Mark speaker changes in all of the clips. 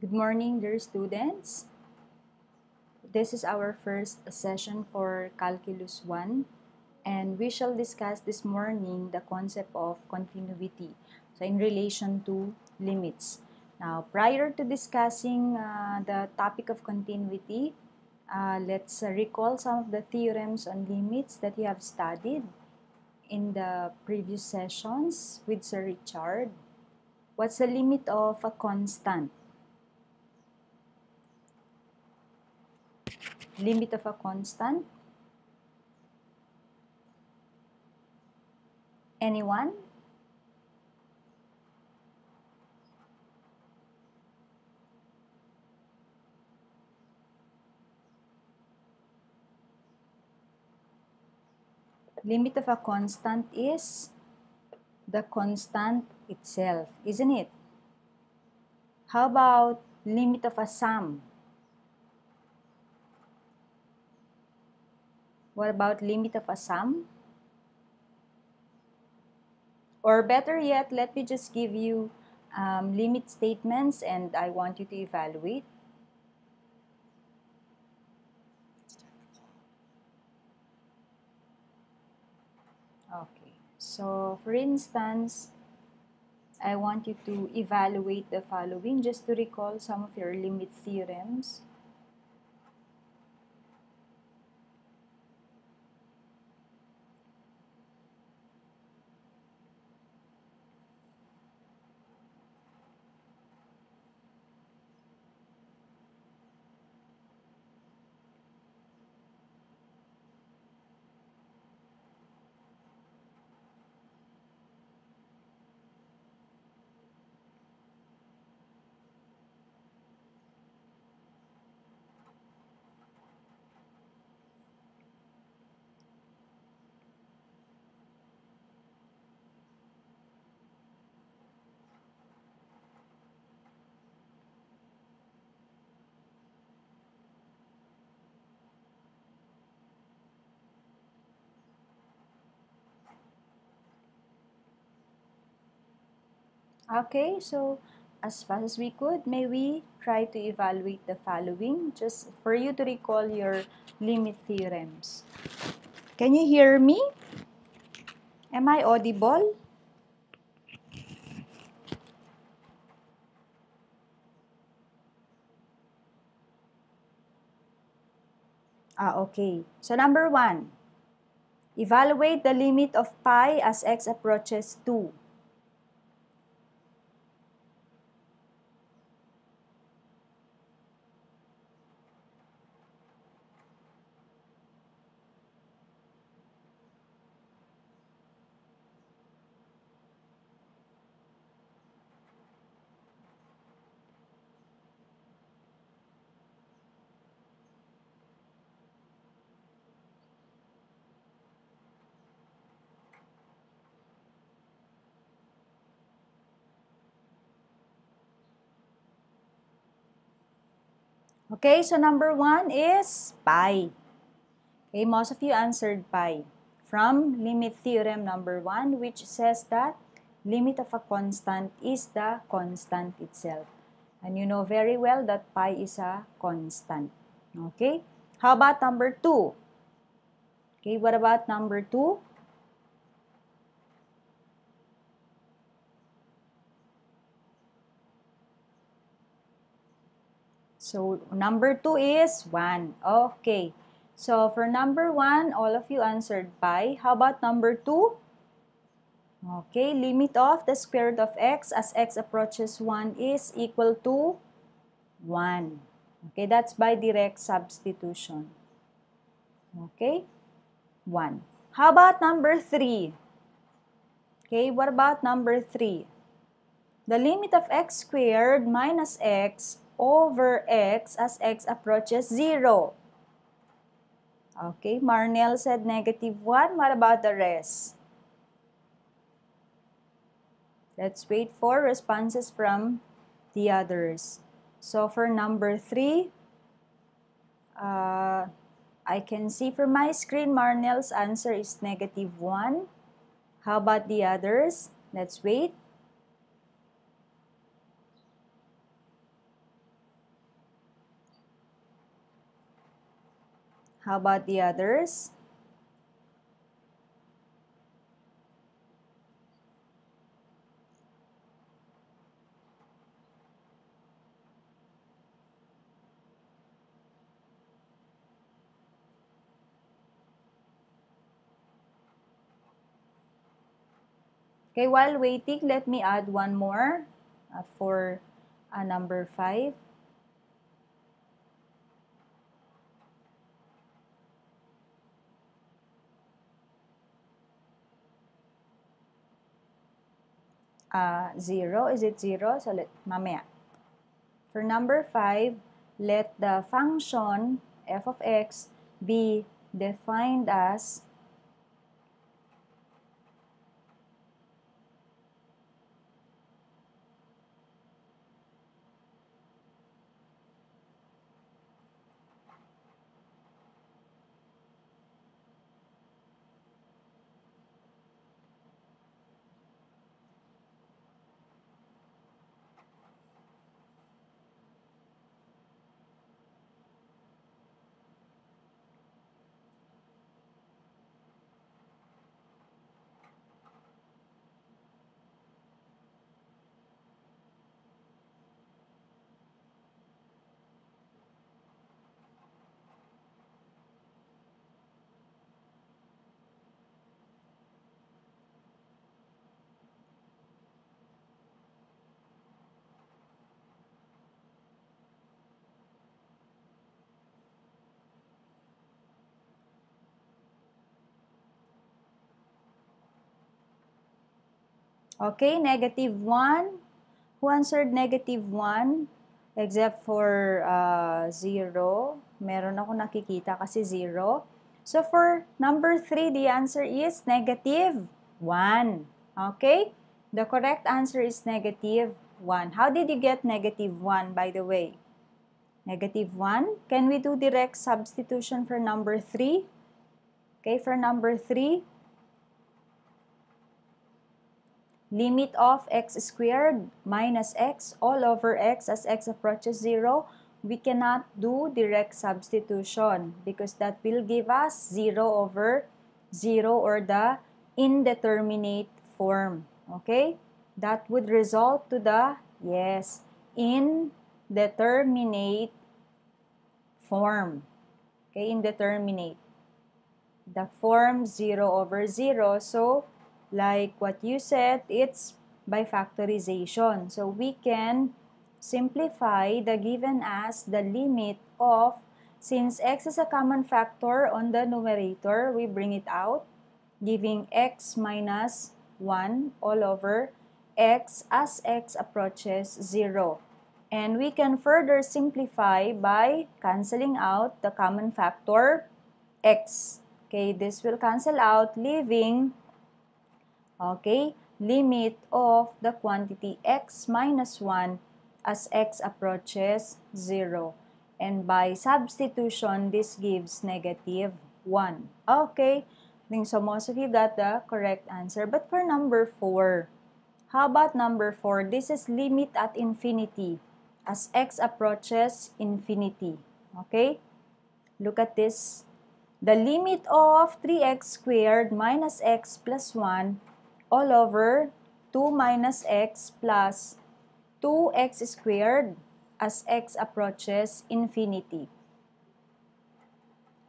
Speaker 1: Good morning, dear students. This is our first session for Calculus 1 and we shall discuss this morning the concept of continuity so in relation to limits. Now, prior to discussing uh, the topic of continuity, uh, let's uh, recall some of the theorems on limits that you have studied in the previous sessions with Sir Richard. What's the limit of a constant? Limit of a constant? Anyone? Limit of a constant is the constant itself, isn't it? How about limit of a sum? What about limit of a sum? Or better yet, let me just give you um, limit statements and I want you to evaluate. Okay, so for instance, I want you to evaluate the following just to recall some of your limit theorems. Okay, so as fast as we could, may we try to evaluate the following just for you to recall your limit theorems. Can you hear me? Am I audible? Ah, okay. So number one, evaluate the limit of pi as x approaches 2. Okay, so number one is pi. Okay, most of you answered pi from limit theorem number one, which says that limit of a constant is the constant itself. And you know very well that pi is a constant. Okay, how about number two? Okay, what about number two? So, number 2 is 1. Okay. So, for number 1, all of you answered pi. How about number 2? Okay, limit of the square root of x as x approaches 1 is equal to 1. Okay, that's by direct substitution. Okay, 1. How about number 3? Okay, what about number 3? The limit of x squared minus x over x as x approaches 0. Okay, Marnell said negative 1. What about the rest? Let's wait for responses from the others. So for number 3, uh, I can see from my screen Marnell's answer is negative 1. How about the others? Let's wait. How about the others? Okay, while waiting, let me add one more uh, for uh, number 5. Uh, 0, is it 0? So, let, mamaya. For number 5, let the function f of x be defined as Okay, negative 1. Who answered negative 1? Except for uh, 0. Meron ako nakikita kasi 0. So for number 3, the answer is negative 1. Okay? The correct answer is negative 1. How did you get negative 1, by the way? Negative 1. Can we do direct substitution for number 3? Okay, for number 3, limit of x squared minus x all over x as x approaches 0, we cannot do direct substitution because that will give us 0 over 0 or the indeterminate form. Okay? That would result to the, yes, indeterminate form. Okay, indeterminate. The form 0 over 0. So, like what you said, it's by factorization. So we can simplify the given as the limit of, since x is a common factor on the numerator, we bring it out, giving x minus 1 all over x as x approaches 0. And we can further simplify by canceling out the common factor x. Okay, this will cancel out, leaving okay, limit of the quantity x minus 1 as x approaches 0. And by substitution, this gives negative 1. Okay, I think so most of you got the correct answer. But for number 4, how about number 4? This is limit at infinity as x approaches infinity. Okay, look at this. The limit of 3x squared minus x plus 1 all over 2 minus x plus 2x squared as x approaches infinity.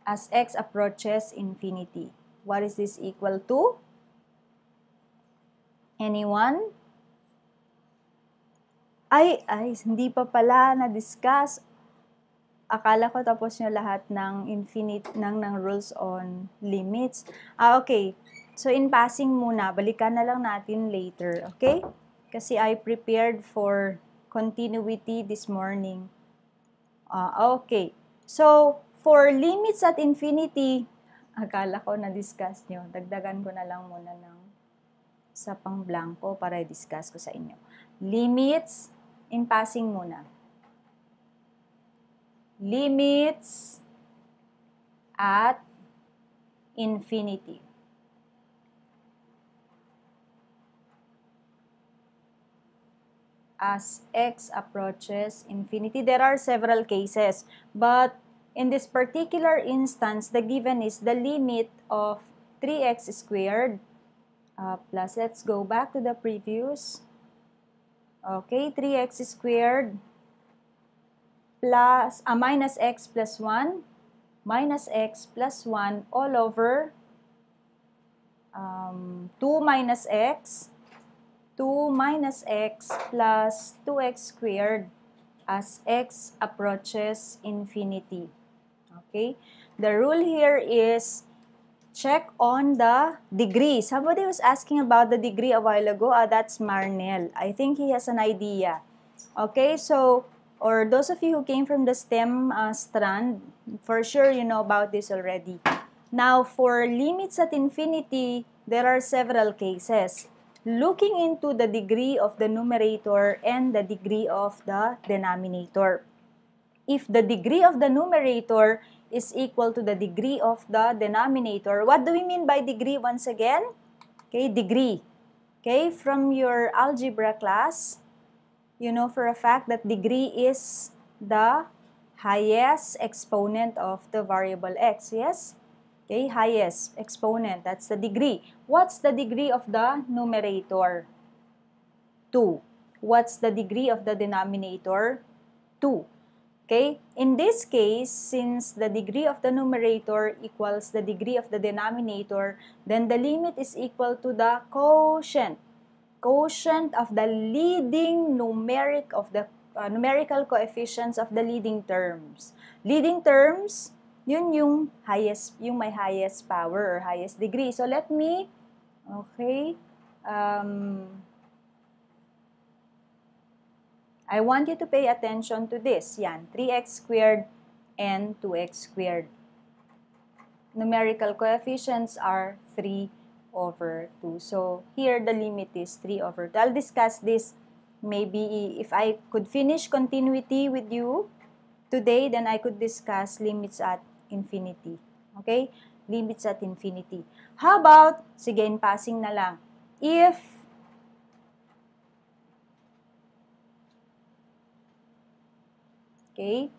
Speaker 1: As x approaches infinity. What is this equal to? Anyone? Ay, ay, hindi pa pala na-discuss. Akala ko tapos nyo lahat ng infinite, ng, ng rules on limits. Ah, okay. So, in passing muna, balikan na lang natin later, okay? Kasi I prepared for continuity this morning. Uh, okay. So, for limits at infinity, akala ko na-discuss nyo. Dagdagan ko na lang muna ng sa pang blanco para i-discuss ko sa inyo. Limits, in passing muna. Limits at infinity. As x approaches infinity. There are several cases, but In this particular instance, the given is the limit of 3x squared uh, plus, let's go back to the previous. Okay, 3x squared plus, uh, minus x plus 1 minus x plus 1 all over um, 2 minus x 2 minus x plus 2x squared as x approaches infinity. Okay? The rule here is check on the degree. Somebody was asking about the degree a while ago. Ah, that's Marnell. I think he has an idea. Okay, so, or those of you who came from the STEM uh, strand, for sure you know about this already. Now, for limits at infinity, there are several cases. Looking into the degree of the numerator and the degree of the denominator. If the degree of the numerator is equal to the degree of the denominator. What do we mean by degree once again? Okay, degree. Okay, from your algebra class, you know for a fact that degree is the highest exponent of the variable x, yes? Okay, highest exponent, that's the degree. What's the degree of the numerator? 2. What's the degree of the denominator? 2. Okay? In this case, since the degree of the numerator equals the degree of the denominator, then the limit is equal to the quotient. Quotient of the leading numeric of the uh, numerical coefficients of the leading terms. Leading terms, yun yung highest, yung may highest power or highest degree. So let me, okay, um, I want you to pay attention to this. Yan, 3x squared and 2x squared. Numerical coefficients are 3 over 2. So, here the limit is 3 over 2. I'll discuss this maybe if I could finish continuity with you today, then I could discuss limits at infinity. Okay? Limits at infinity. How about, sige, in passing na lang, if Okay?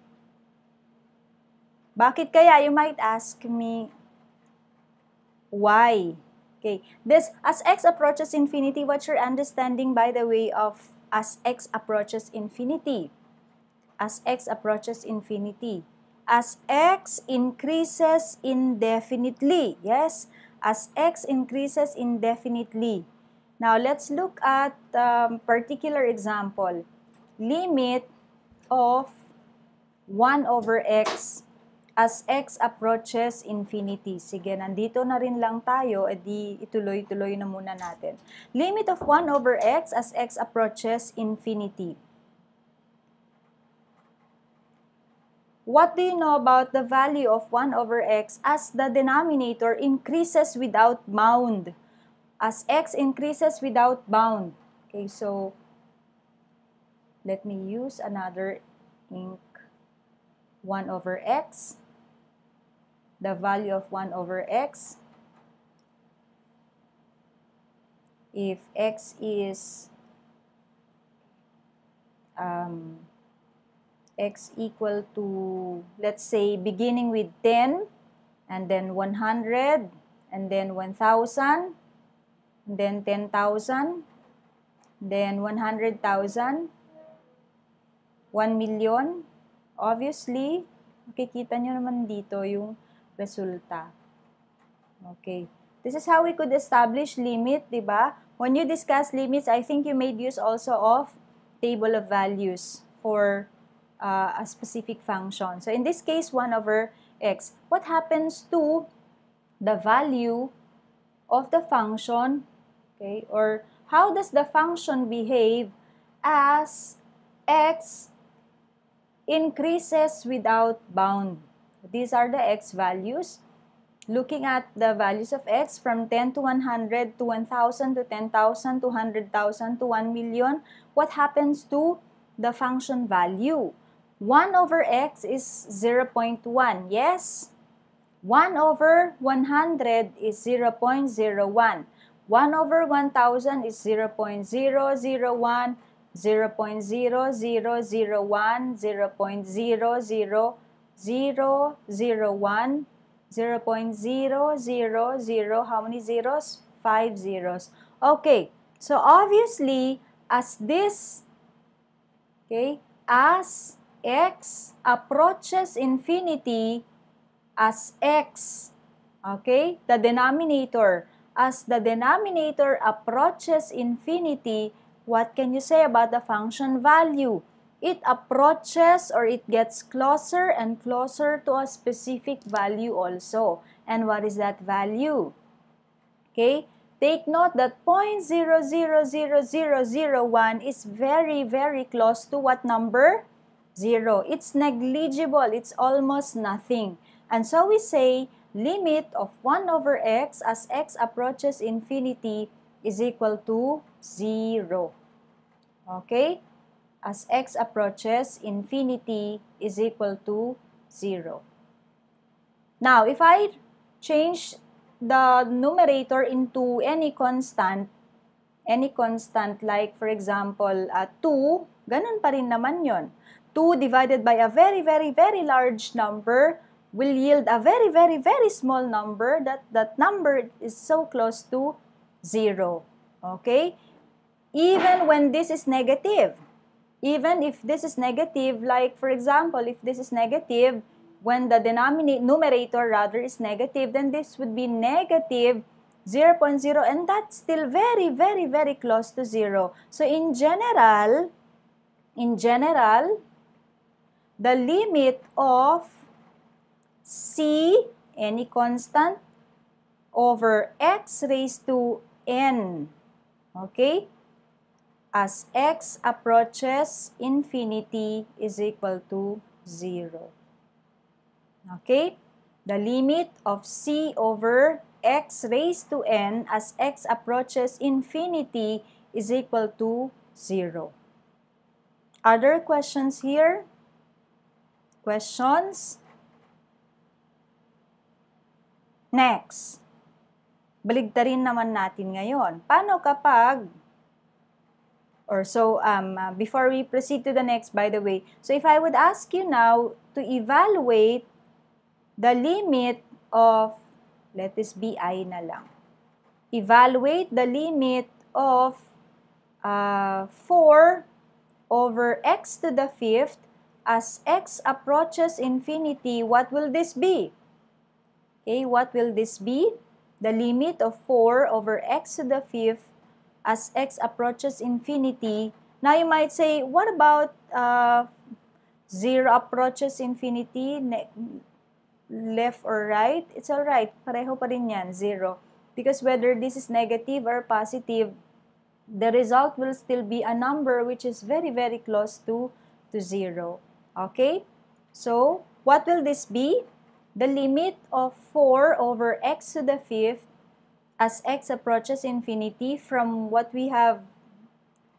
Speaker 1: Bakit kaya? You might ask me, why? Okay, this, as x approaches infinity, what's your understanding, by the way, of as x approaches infinity? As x approaches infinity. As x increases indefinitely. Yes, as x increases indefinitely. Now, let's look at um, particular example. Limit of 1 over x as x approaches infinity. Sige, nandito na rin lang tayo, edi ituloy-tuloy na muna natin. Limit of 1 over x as x approaches infinity. What do you know about the value of 1 over x as the denominator increases without bound? As x increases without bound. Okay, so let me use another ink 1 over x, the value of 1 over x, if x is um, x equal to, let's say, beginning with 10, and then 100, and then 1,000, and then 10,000, then 100,000, 1 million, Obviously, makikita nyo naman dito yung resulta. Okay. This is how we could establish limit, di ba? When you discuss limits, I think you made use also of table of values for uh, a specific function. So in this case, 1 over x. What happens to the value of the function, okay, or how does the function behave as x increases without bound. These are the x values. Looking at the values of x from 10 to 100 to 1,000 to 10,000 to 100,000 to 1 million, what happens to the function value? 1 over x is 0.1, yes? 1 over 100 is 0.01. 1 over 1,000 is 0.001. 0.0001, 0.0001, 0, 0, 1, 0 0.000, how many zeros? 5 zeros. Okay, so obviously, as this, okay, as x approaches infinity, as x, okay, the denominator, as the denominator approaches infinity, what can you say about the function value? It approaches or it gets closer and closer to a specific value also. And what is that value? Okay, take note that 0.000001 is very, very close to what number? 0. It's negligible. It's almost nothing. And so we say limit of 1 over x as x approaches infinity is equal to 0. Okay? As x approaches infinity is equal to 0. Now, if I change the numerator into any constant, any constant like for example, uh, 2, ganun pa rin naman yon. 2 divided by a very, very, very large number will yield a very, very, very small number that that number is so close to 0. Okay? Even when this is negative. Even if this is negative, like for example, if this is negative, when the denominator, numerator rather is negative, then this would be negative 0, 0.0 and that's still very, very, very close to 0. So in general, in general, the limit of c, any constant, over x raised to n, okay, as x approaches infinity is equal to 0. Okay? The limit of c over x raised to n as x approaches infinity is equal to 0. Other questions here? Questions? Next. Baligtarin naman natin ngayon. Paano kapag or so um, uh, before we proceed to the next by the way so if I would ask you now to evaluate the limit of, let this be i na lang. Evaluate the limit of uh, 4 over x to the fifth as x approaches infinity, what will this be? Okay, what will this be? The limit of 4 over x to the fifth as x approaches infinity. Now you might say, what about uh, 0 approaches infinity? left or right, it's alright. Pareho pa rin yan, zero. Because whether this is negative or positive, the result will still be a number which is very, very close to, to zero. Okay? So, what will this be? The limit of 4 over x to the fifth as x approaches infinity from what we have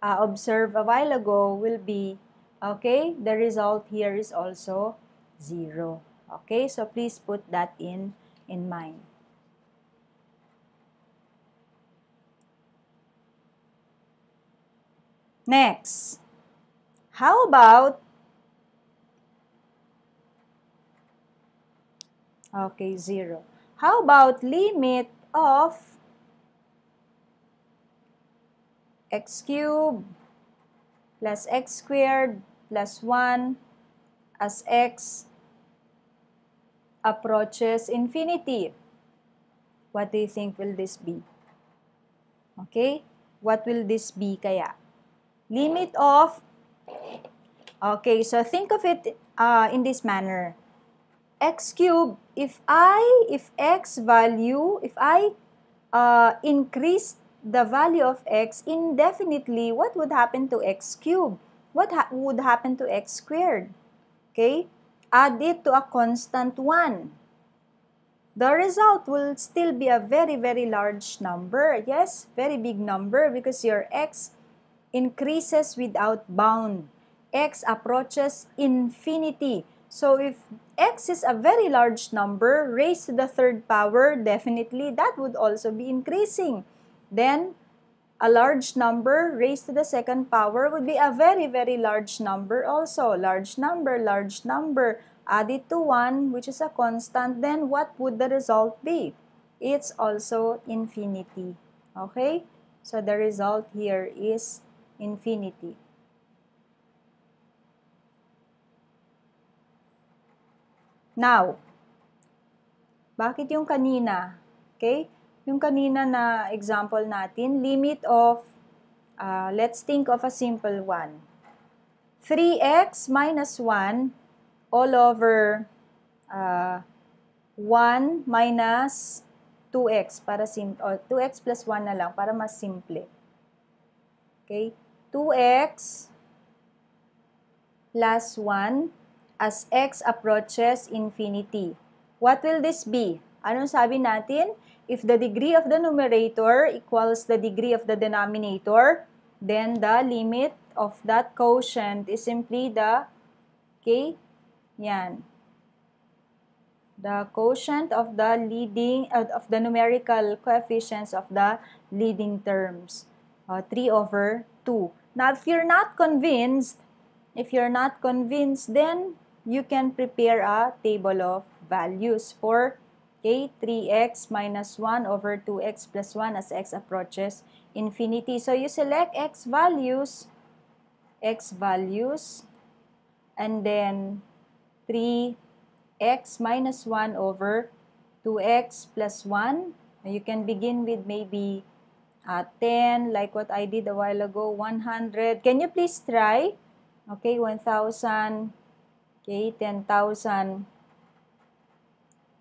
Speaker 1: uh, observed a while ago will be, okay, the result here is also 0. Okay, so please put that in, in mind. Next, how about, okay, 0. How about limit of x cubed plus x squared plus 1 as x approaches infinity. What do you think will this be? Okay? What will this be kaya? Limit of, okay, so think of it uh, in this manner. X cubed, if I, if x value, if I uh, increase the value of x indefinitely, what would happen to x cubed? What ha would happen to x squared? Okay? add it to a constant 1. The result will still be a very, very large number. Yes, very big number because your x increases without bound. x approaches infinity. So if x is a very large number raised to the third power, definitely that would also be increasing. Then a large number raised to the second power would be a very, very large number also. Large number, large number, add it to 1, which is a constant, then what would the result be? It's also infinity. Okay? So the result here is infinity. Now, bakit yung kanina? Okay? Yung kanina na example natin, limit of, uh, let's think of a simple one. 3x minus 1 all over uh, 1 minus 2x para sim or 2x plus 1 na lang para mas simple. Okay? 2x plus 1 as x approaches infinity. What will this be? Anong sabi natin? If the degree of the numerator equals the degree of the denominator, then the limit of that quotient is simply the, okay, yan. The quotient of the leading, uh, of the numerical coefficients of the leading terms. Uh, 3 over 2. Now, if you're not convinced, if you're not convinced, then you can prepare a table of values for okay, 3x minus 1 over 2x plus 1 as x approaches infinity. So you select x values, x values, and then 3x minus 1 over 2x plus 1. You can begin with maybe uh, 10, like what I did a while ago, 100. Can you please try? Okay, 1,000 Okay, 10,000.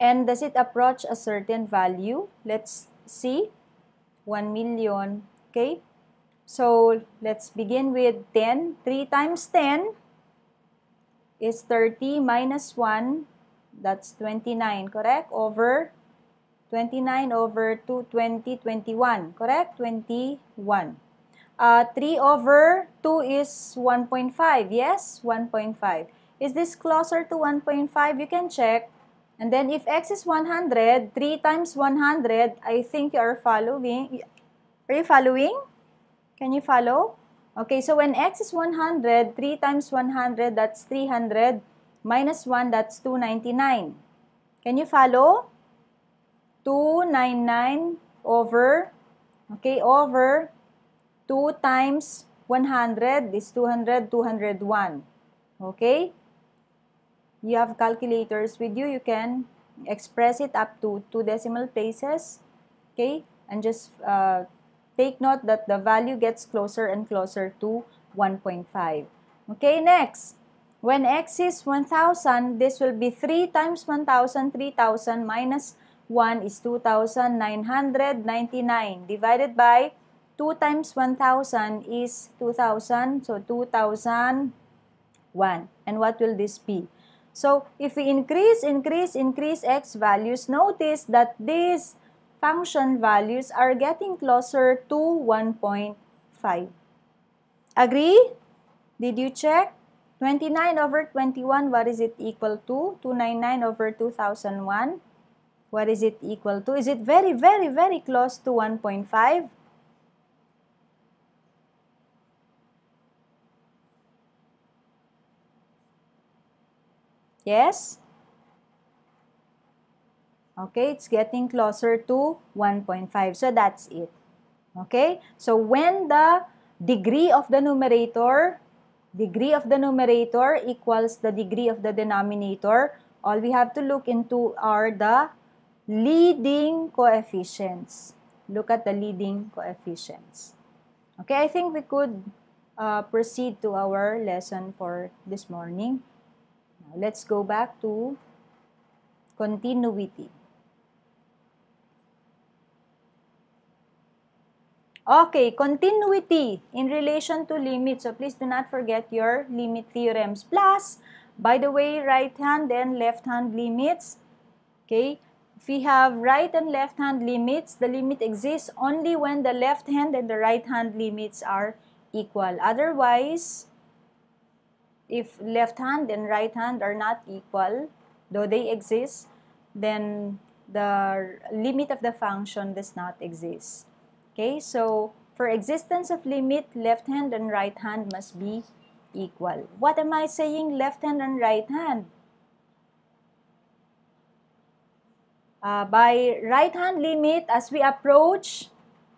Speaker 1: And does it approach a certain value? Let's see. 1 million. Okay. So, let's begin with 10. 3 times 10 is 30 minus 1. That's 29, correct? Over 29 over 2, 20, 21. Correct? 21. Uh, 3 over 2 is 1.5. Yes? 1.5. Is this closer to 1.5? You can check. And then if x is 100, 3 times 100, I think you are following. Are you following? Can you follow? Okay, so when x is 100, 3 times 100, that's 300. Minus 1, that's 299. Can you follow? 299 over, okay, over 2 times 100 is 200, 201. Okay? You have calculators with you, you can express it up to two decimal places. Okay? And just uh, take note that the value gets closer and closer to 1.5. Okay, next. When x is 1,000, this will be 3 times 1,000, 3,000 minus 1 is 2,999 divided by 2 times 1,000 is 2,000, so 2,001. And what will this be? So, if we increase, increase, increase x values, notice that these function values are getting closer to 1.5. Agree? Did you check? 29 over 21, what is it equal to? 299 over 2001. What is it equal to? Is it very, very, very close to 1.5? Yes? Okay, it's getting closer to 1.5. So that's it. Okay? So when the degree of the numerator, degree of the numerator equals the degree of the denominator, all we have to look into are the leading coefficients. Look at the leading coefficients. Okay, I think we could uh, proceed to our lesson for this morning. Let's go back to continuity. Okay, continuity in relation to limits. So please do not forget your limit theorems. Plus, by the way, right hand and left hand limits. Okay, if we have right and left hand limits, the limit exists only when the left hand and the right hand limits are equal. Otherwise, if left hand and right hand are not equal, though they exist, then the limit of the function does not exist. Okay, so for existence of limit, left hand and right hand must be equal. What am I saying left hand and right hand? uh, by right-hand limit as we approach,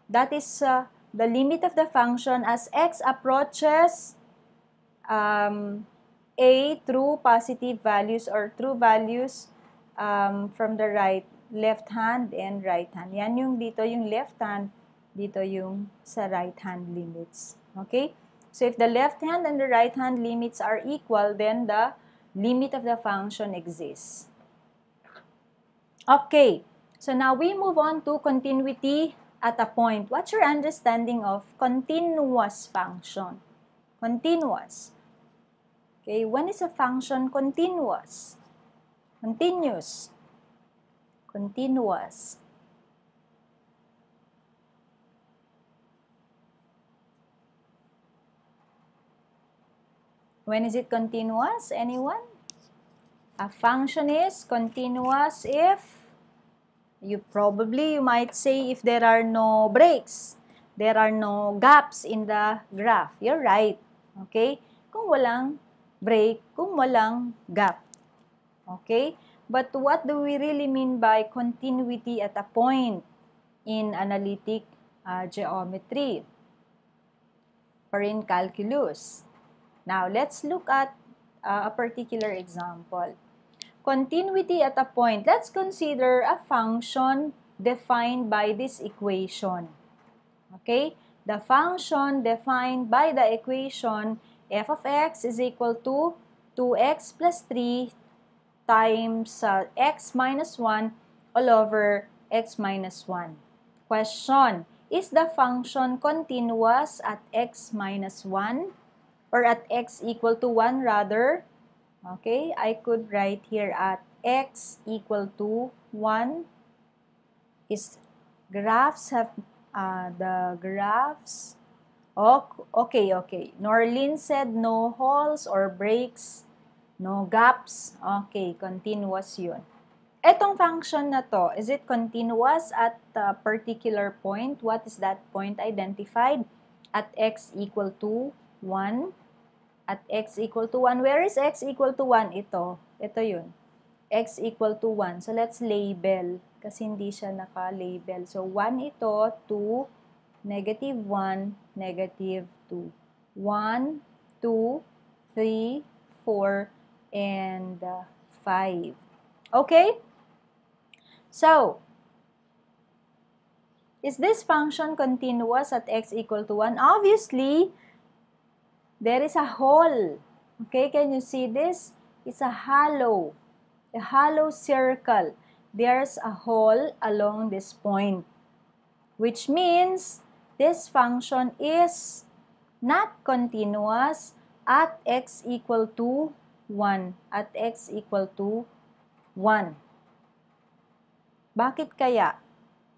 Speaker 1: that is uh, the limit of the function as x approaches um, a through positive values or true values um, from the right, left hand and right hand. Yan yung dito yung left hand, dito yung sa right hand limits. Okay? So if the left hand and the right hand limits are equal, then the limit of the function exists. Okay, so now we move on to continuity at a point. What's your understanding of continuous function? Continuous. Okay, when is a function continuous? Continuous. Continuous. When is it continuous? Anyone? A function is continuous if you probably you might say if there are no breaks, there are no gaps in the graph. You're right. Okay? Kung walang break, kung walang gap. Okay? But what do we really mean by continuity at a point in analytic uh, geometry or in calculus? Now, let's look at uh, a particular example. Continuity at a point. Let's consider a function defined by this equation. Okay? The function defined by the equation f of x is equal to 2x plus 3 times uh, x minus 1 all over x minus 1. Question, is the function continuous at x minus 1? or at x equal to 1 rather, okay, I could write here at x equal to 1 is graphs have uh, the graphs okay okay Norlin said no holes or breaks no gaps okay continuous yun etong function na to is it continuous at a particular point what is that point identified at x equal to 1 at x equal to 1. Where is x equal to 1? Ito. Ito yun. x equal to 1. So, let's label. Kasi hindi siya naka-label. So, 1 ito, 2, negative 1, negative 2. 1, 2, 3, 4, and uh, 5. Okay? So, is this function continuous at x equal to 1? Obviously, there is a hole. Okay, can you see this? It's a hollow, a hollow circle. There's a hole along this point, which means this function is not continuous at x equal to 1, at x equal to 1. Bakit kaya?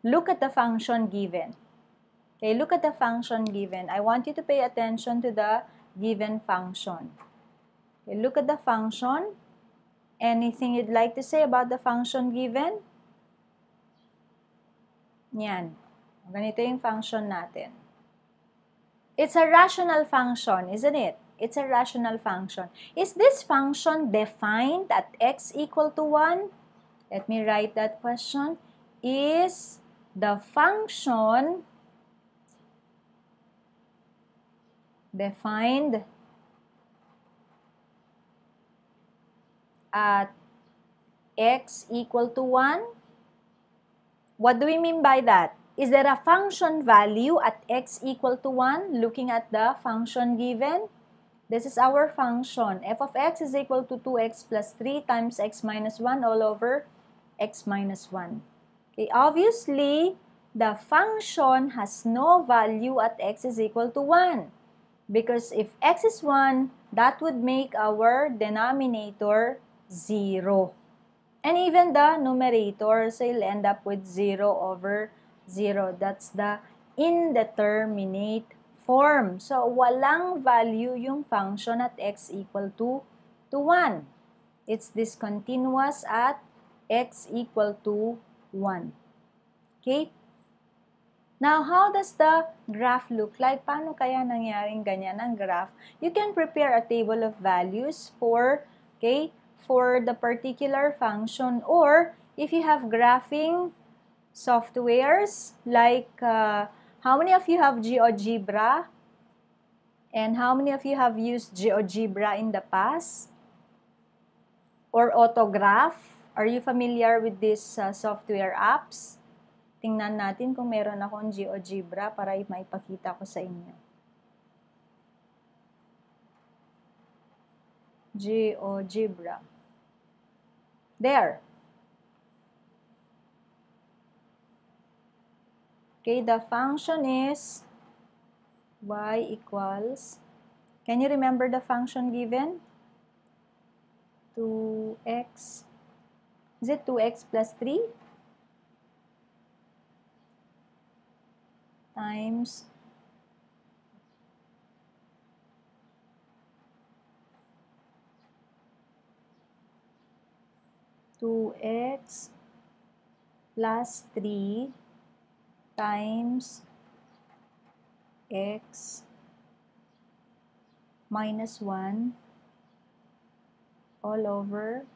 Speaker 1: Look at the function given. Okay, look at the function given. I want you to pay attention to the given function. Okay, look at the function. Anything you'd like to say about the function given? Yan. Ganito yung function natin. It's a rational function, isn't it? It's a rational function. Is this function defined at x equal to 1? Let me write that question. Is the function defined at x equal to 1. What do we mean by that? Is there a function value at x equal to 1 looking at the function given? This is our function. f of x is equal to 2x plus 3 times x minus 1 all over x minus 1. Okay, obviously, the function has no value at x is equal to 1. Because if x is 1, that would make our denominator 0. And even the numerator, so you'll end up with 0 over 0. That's the indeterminate form. So, walang value yung function at x equal to, to 1. It's discontinuous at x equal to 1. Okay? Now, how does the graph look like? Paano kaya nangyaring ganyan ang graph? You can prepare a table of values for, okay, for the particular function or if you have graphing softwares, like uh, how many of you have GeoGebra? And how many of you have used GeoGebra in the past? Or Autograph? Are you familiar with these uh, software apps? Tingnan natin kung meron akong GeoGebra para maipakita ko sa inyo. GeoGebra. There. Okay, the function is y equals, can you remember the function given? 2x, is it 2x plus 3? Times two x plus three times x minus 1 all over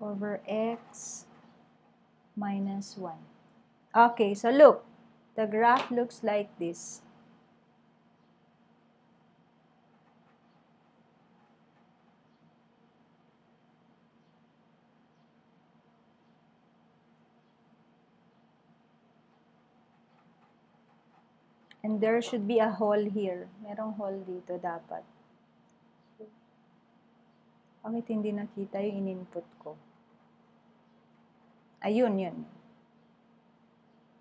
Speaker 1: over x minus 1. Okay, so look, the graph looks like this. And there should be a hole here. Merong hole dito dapat. Bakit hindi nakita yung in-input ko? Ayun, yun.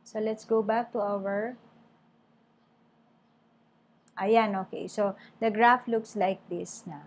Speaker 1: So, let's go back to our... Ayan, okay. So, the graph looks like this na.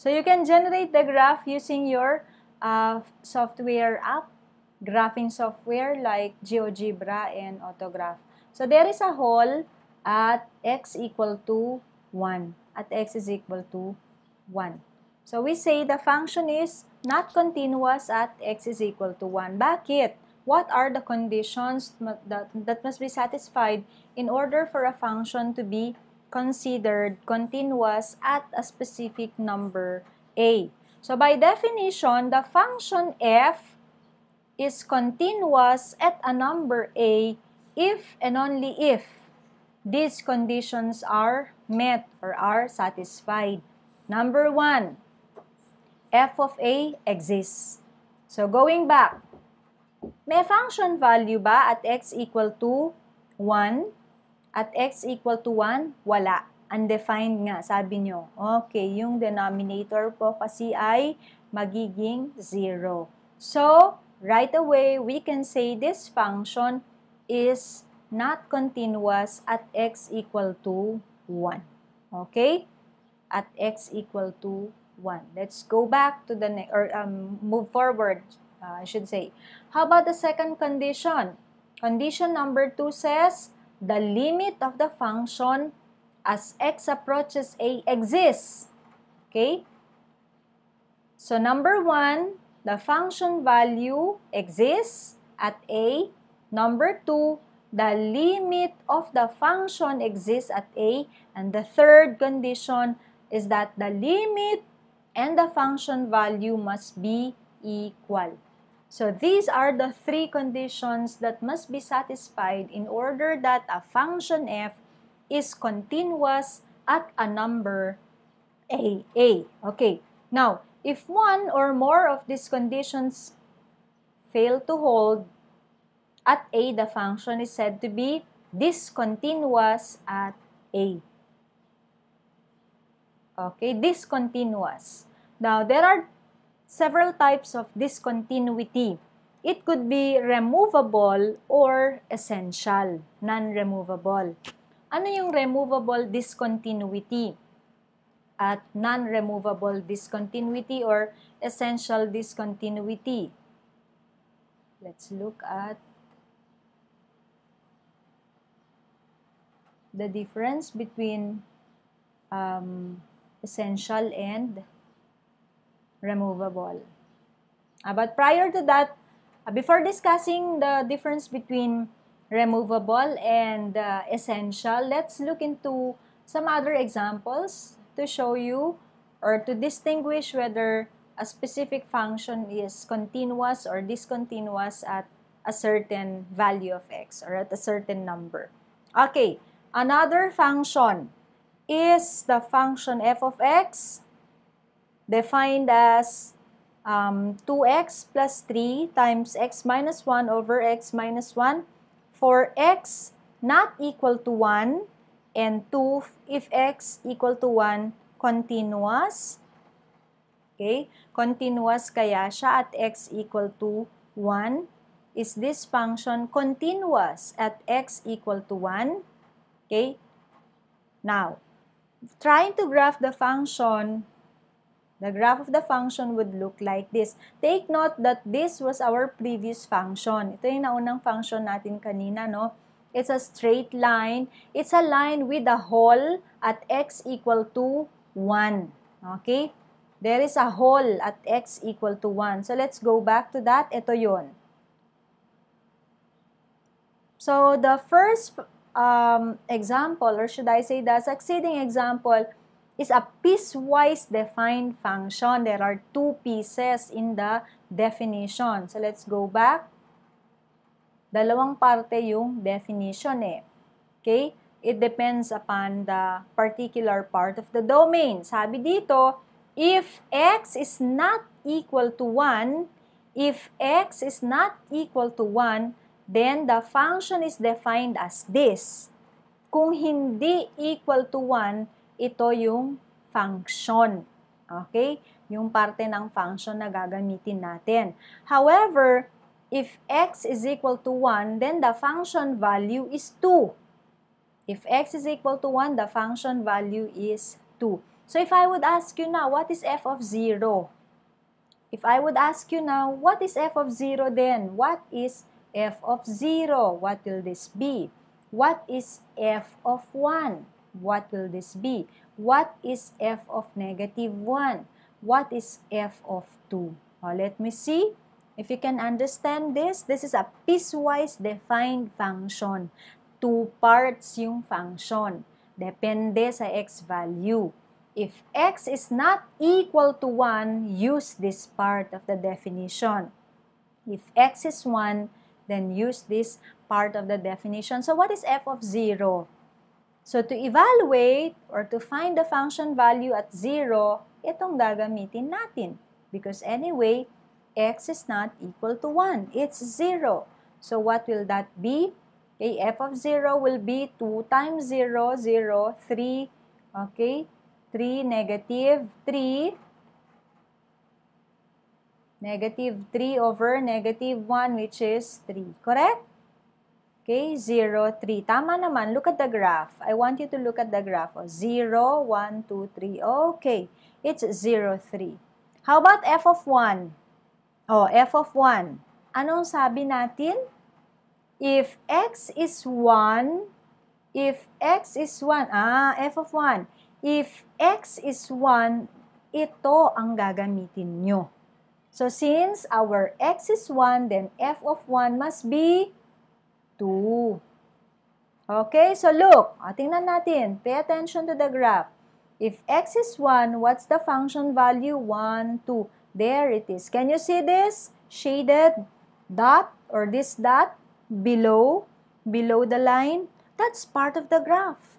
Speaker 1: So, you can generate the graph using your uh, software app, graphing software like GeoGebra and Autograph. So, there is a hole at x equal to 1. At x is equal to 1. So, we say the function is not continuous at x is equal to 1. Bakit? What are the conditions that, that must be satisfied in order for a function to be considered continuous at a specific number a? So, by definition, the function f is continuous at a number a if and only if these conditions are met or are satisfied. Number one, f of a exists. So going back, may function value ba at x equal to 1? At x equal to 1? Wala. Undefined nga, sabi nyo. Okay, yung denominator po kasi ay magiging 0. So, right away, we can say this function is not continuous at x equal to 1. Okay? At x equal to 1. Let's go back to the next, or um, move forward, uh, I should say. How about the second condition? Condition number 2 says, the limit of the function as x approaches a exists. Okay? So number 1, the function value exists at a Number two, the limit of the function exists at a. And the third condition is that the limit and the function value must be equal. So these are the three conditions that must be satisfied in order that a function f is continuous at a number a. a. Okay, now, if one or more of these conditions fail to hold, at A, the function is said to be discontinuous at A. Okay, discontinuous. Now, there are several types of discontinuity. It could be removable or essential, non-removable. Ano yung removable discontinuity? At non-removable discontinuity or essential discontinuity? Let's look at the difference between um, essential and removable. Uh, but prior to that, uh, before discussing the difference between removable and uh, essential. Let's look into some other examples to show you or to distinguish whether a specific function is continuous or discontinuous at a certain value of x or at a certain number. Okay, another function is the function f of x defined as um, 2x plus 3 times x minus 1 over x minus 1 for x not equal to 1 and 2 if x equal to 1 continuous. Okay? Continuous kaya siya at x equal to 1. Is this function continuous at x equal to 1? Okay? Now, trying to graph the function The graph of the function would look like this. Take note that this was our previous function. Ito yung naunang function natin kanina, no? It's a straight line. It's a line with a hole at x equal to 1. Okay? There is a hole at x equal to 1. So, let's go back to that. Ito yon. So, the first um, example, or should I say the succeeding example, is a piecewise defined function. There are two pieces in the definition. So, let's go back. Dalawang parte yung definition eh. Okay? It depends upon the particular part of the domain. Sabi dito, if x is not equal to 1, if x is not equal to 1, then the function is defined as this. Kung hindi equal to 1, ito yung function. Okay? Yung parte ng function na gagamitin natin. However, if x is equal to 1, then the function value is 2. If x is equal to 1, the function value is 2. So if I would ask you now, what is f of 0? If I would ask you now, what is f of 0 then? What is f of 0? What will this be? What is f of 1? What will this be? What is f of negative 1? What is f of 2? Oh, let me see. If you can understand this, this is a piecewise defined function. Two parts yung function. Depende sa x value. If x is not equal to 1, use this part of the definition. If x is 1, then use this part of the definition. So what is f of 0? So to evaluate or to find the function value at 0, itong gagamitin natin. Because anyway, x is not equal to 1. It's 0. So what will that be? Okay, f of 0 will be 2 times 0, 0, 3, okay, 3, negative 3, negative 3 over negative 1, which is 3. Correct? Okay, 0, 3. Tama naman. Look at the graph. I want you to look at the graph. Oh, 0, 1, 2, 3. Okay, it's 0, 3. How about f of 1? Oh, f of 1. Anong sabi natin? If x is 1, if x is 1, ah, f of 1. If x is 1, ito ang gagamitin nyo. So, since our x is 1, then f of 1 must be 2. Okay, so look, o, tingnan natin. Pay attention to the graph. If x is 1, what's the function value? 1, 2. There it is. Can you see this? Shaded dot or this dot below, below the line? That's part of the graph.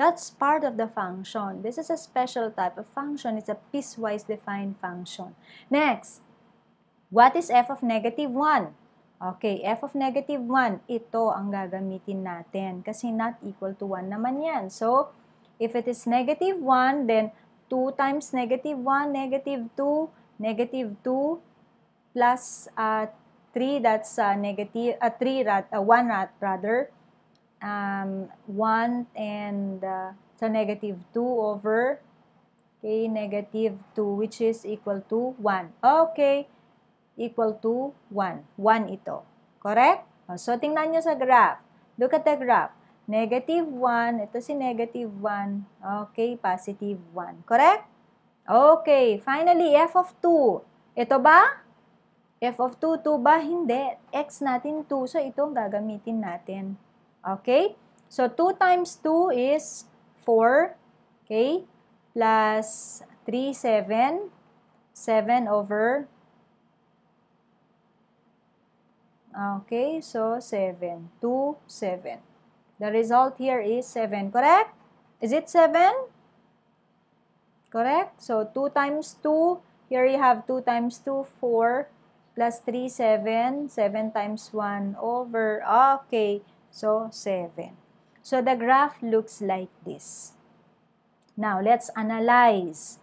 Speaker 1: That's part of the function. This is a special type of function. It's a piecewise defined function. Next, what is f of negative 1? Okay, f of negative 1, ito ang gagamitin natin kasi not equal to 1 naman yan. So, if it is negative 1, then 2 times negative 1, negative 2, negative 2, plus uh, 3, that's uh, negative, uh, 3, rat, uh, 1 rat, rather, um, 1 and uh, sa negative 2 over, okay, negative 2, which is equal to 1. Okay, equal to 1. 1 ito. Correct? So, tingnan nyo sa graph. Look at the graph. Negative 1. Ito si negative 1. Okay, positive 1. Correct? Okay. Finally, f of 2. Ito ba? f of 2, 2 ba? Hindi. x natin 2. So, ito ang gagamitin natin. Okay? So, 2 times 2 is 4. Okay? Plus 3, 7. 7 over Okay, so 7. 2, 7. The result here is 7. Correct? Is it 7? Correct? So 2 times 2, here you have 2 times 2, 4, plus 3, 7. 7 times 1 over, okay, so 7. So the graph looks like this. Now, let's analyze.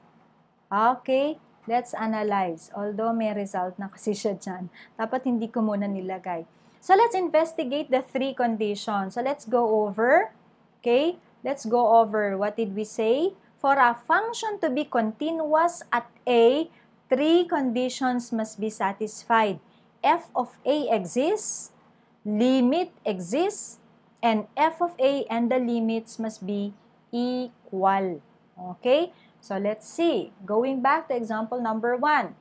Speaker 1: Okay, let's analyze. Although may result na kasi siya dyan, dapat hindi ko muna nilagay. So, let's investigate the three conditions. So, let's go over. Okay? Let's go over. What did we say? For a function to be continuous at A, three conditions must be satisfied. f of A exists, limit exists, and f of A and the limits must be equal. Okay? So let's see. Going back to example number 1.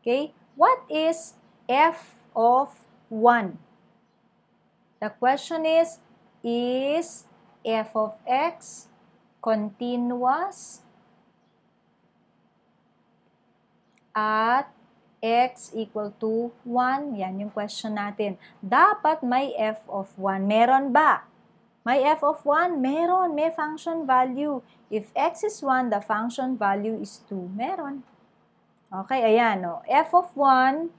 Speaker 1: Okay, what is f of 1? The question is, is f of x continuous at x equal to 1? Yan yung question natin. Dapat may f of 1. Meron ba? May f of 1? Meron. May function value. If x is 1, the function value is 2. Meron. Okay, ayan. No? f of 1,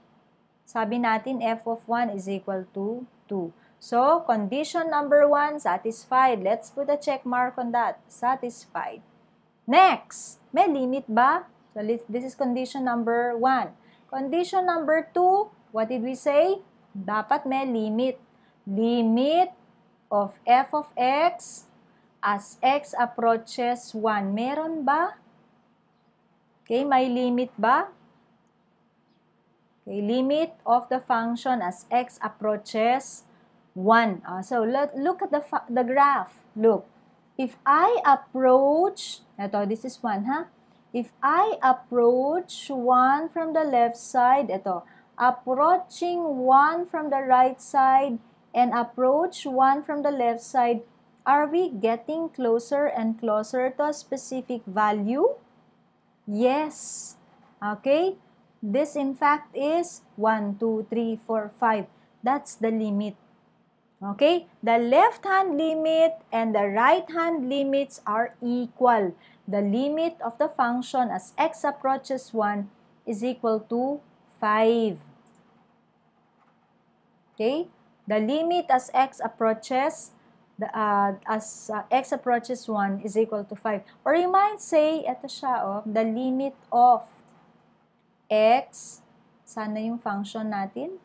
Speaker 1: sabi natin f of 1 is equal to 2. So, condition number 1, satisfied. Let's put a check mark on that. Satisfied. Next, may limit ba? So, this is condition number 1. Condition number 2, what did we say? Dapat may limit. Limit of f of x as x approaches 1. Meron ba? Okay, may limit ba? Okay, limit of the function as x approaches 1. Uh, so, let, look at the, the graph. Look, if I approach, ito, this is 1, ha? If I approach 1 from the left side, ito, approaching 1 from the right side, and approach one from the left side, are we getting closer and closer to a specific value? Yes. Okay? This in fact is 1, 2, 3, 4, 5. That's the limit. Okay? The left hand limit and the right hand limits are equal. The limit of the function as x approaches 1 is equal to 5. Okay? The limit as x approaches the, uh, as uh, x approaches 1 is equal to 5. Or you might say, ito siya, oh, the limit of x, sana yung function natin?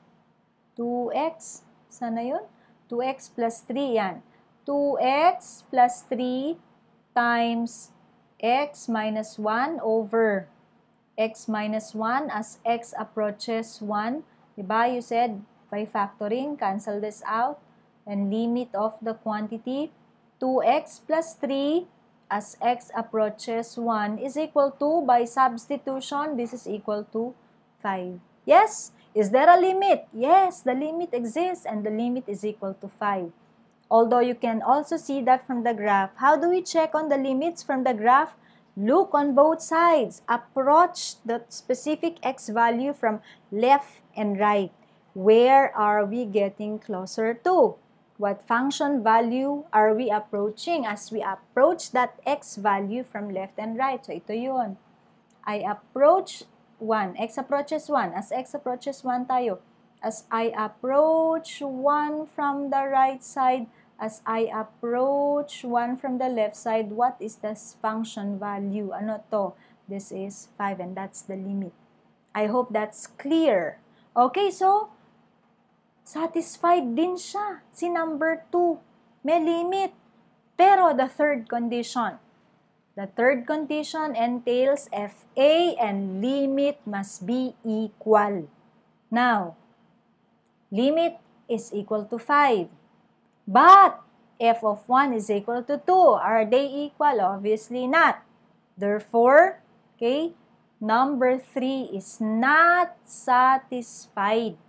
Speaker 1: 2x, sana yun? 2x plus 3, yan. 2x plus 3 times x minus 1 over x minus 1 as x approaches 1. Diba? You said by factoring, cancel this out. And limit of the quantity, 2x plus 3 as x approaches 1 is equal to, by substitution, this is equal to 5. Yes? Is there a limit? Yes, the limit exists and the limit is equal to 5. Although you can also see that from the graph. How do we check on the limits from the graph? Look on both sides. Approach the specific x value from left and right. Where are we getting closer to? What function value are we approaching as we approach that x value from left and right? So, ito yun. I approach 1. x approaches 1. As x approaches 1 tayo. As I approach 1 from the right side, as I approach 1 from the left side, what is this function value? Ano to? This is 5 and that's the limit. I hope that's clear. Okay, so satisfied din siya. Si number 2, may limit. Pero the third condition, the third condition entails FA and limit must be equal. Now, limit is equal to 5. But, f of 1 is equal to 2. Are they equal? Obviously not. Therefore, okay, number 3 is not satisfied.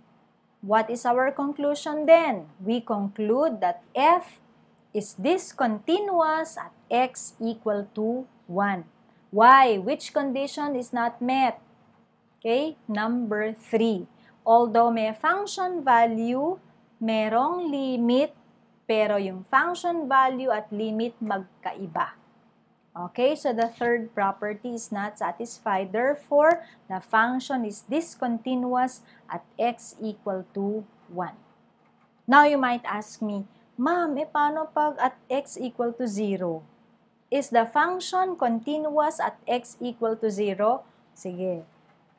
Speaker 1: What is our conclusion then? We conclude that f is discontinuous at x equal to 1. Why? Which condition is not met? Okay, number 3. Although may function value, merong limit, pero yung function value at limit magkaiba. Okay, so the third property is not satisfied. Therefore, the function is discontinuous at x equal to 1. Now, you might ask me, Ma'am, eh paano pag at x equal to 0? Is the function continuous at x equal to 0? Sige.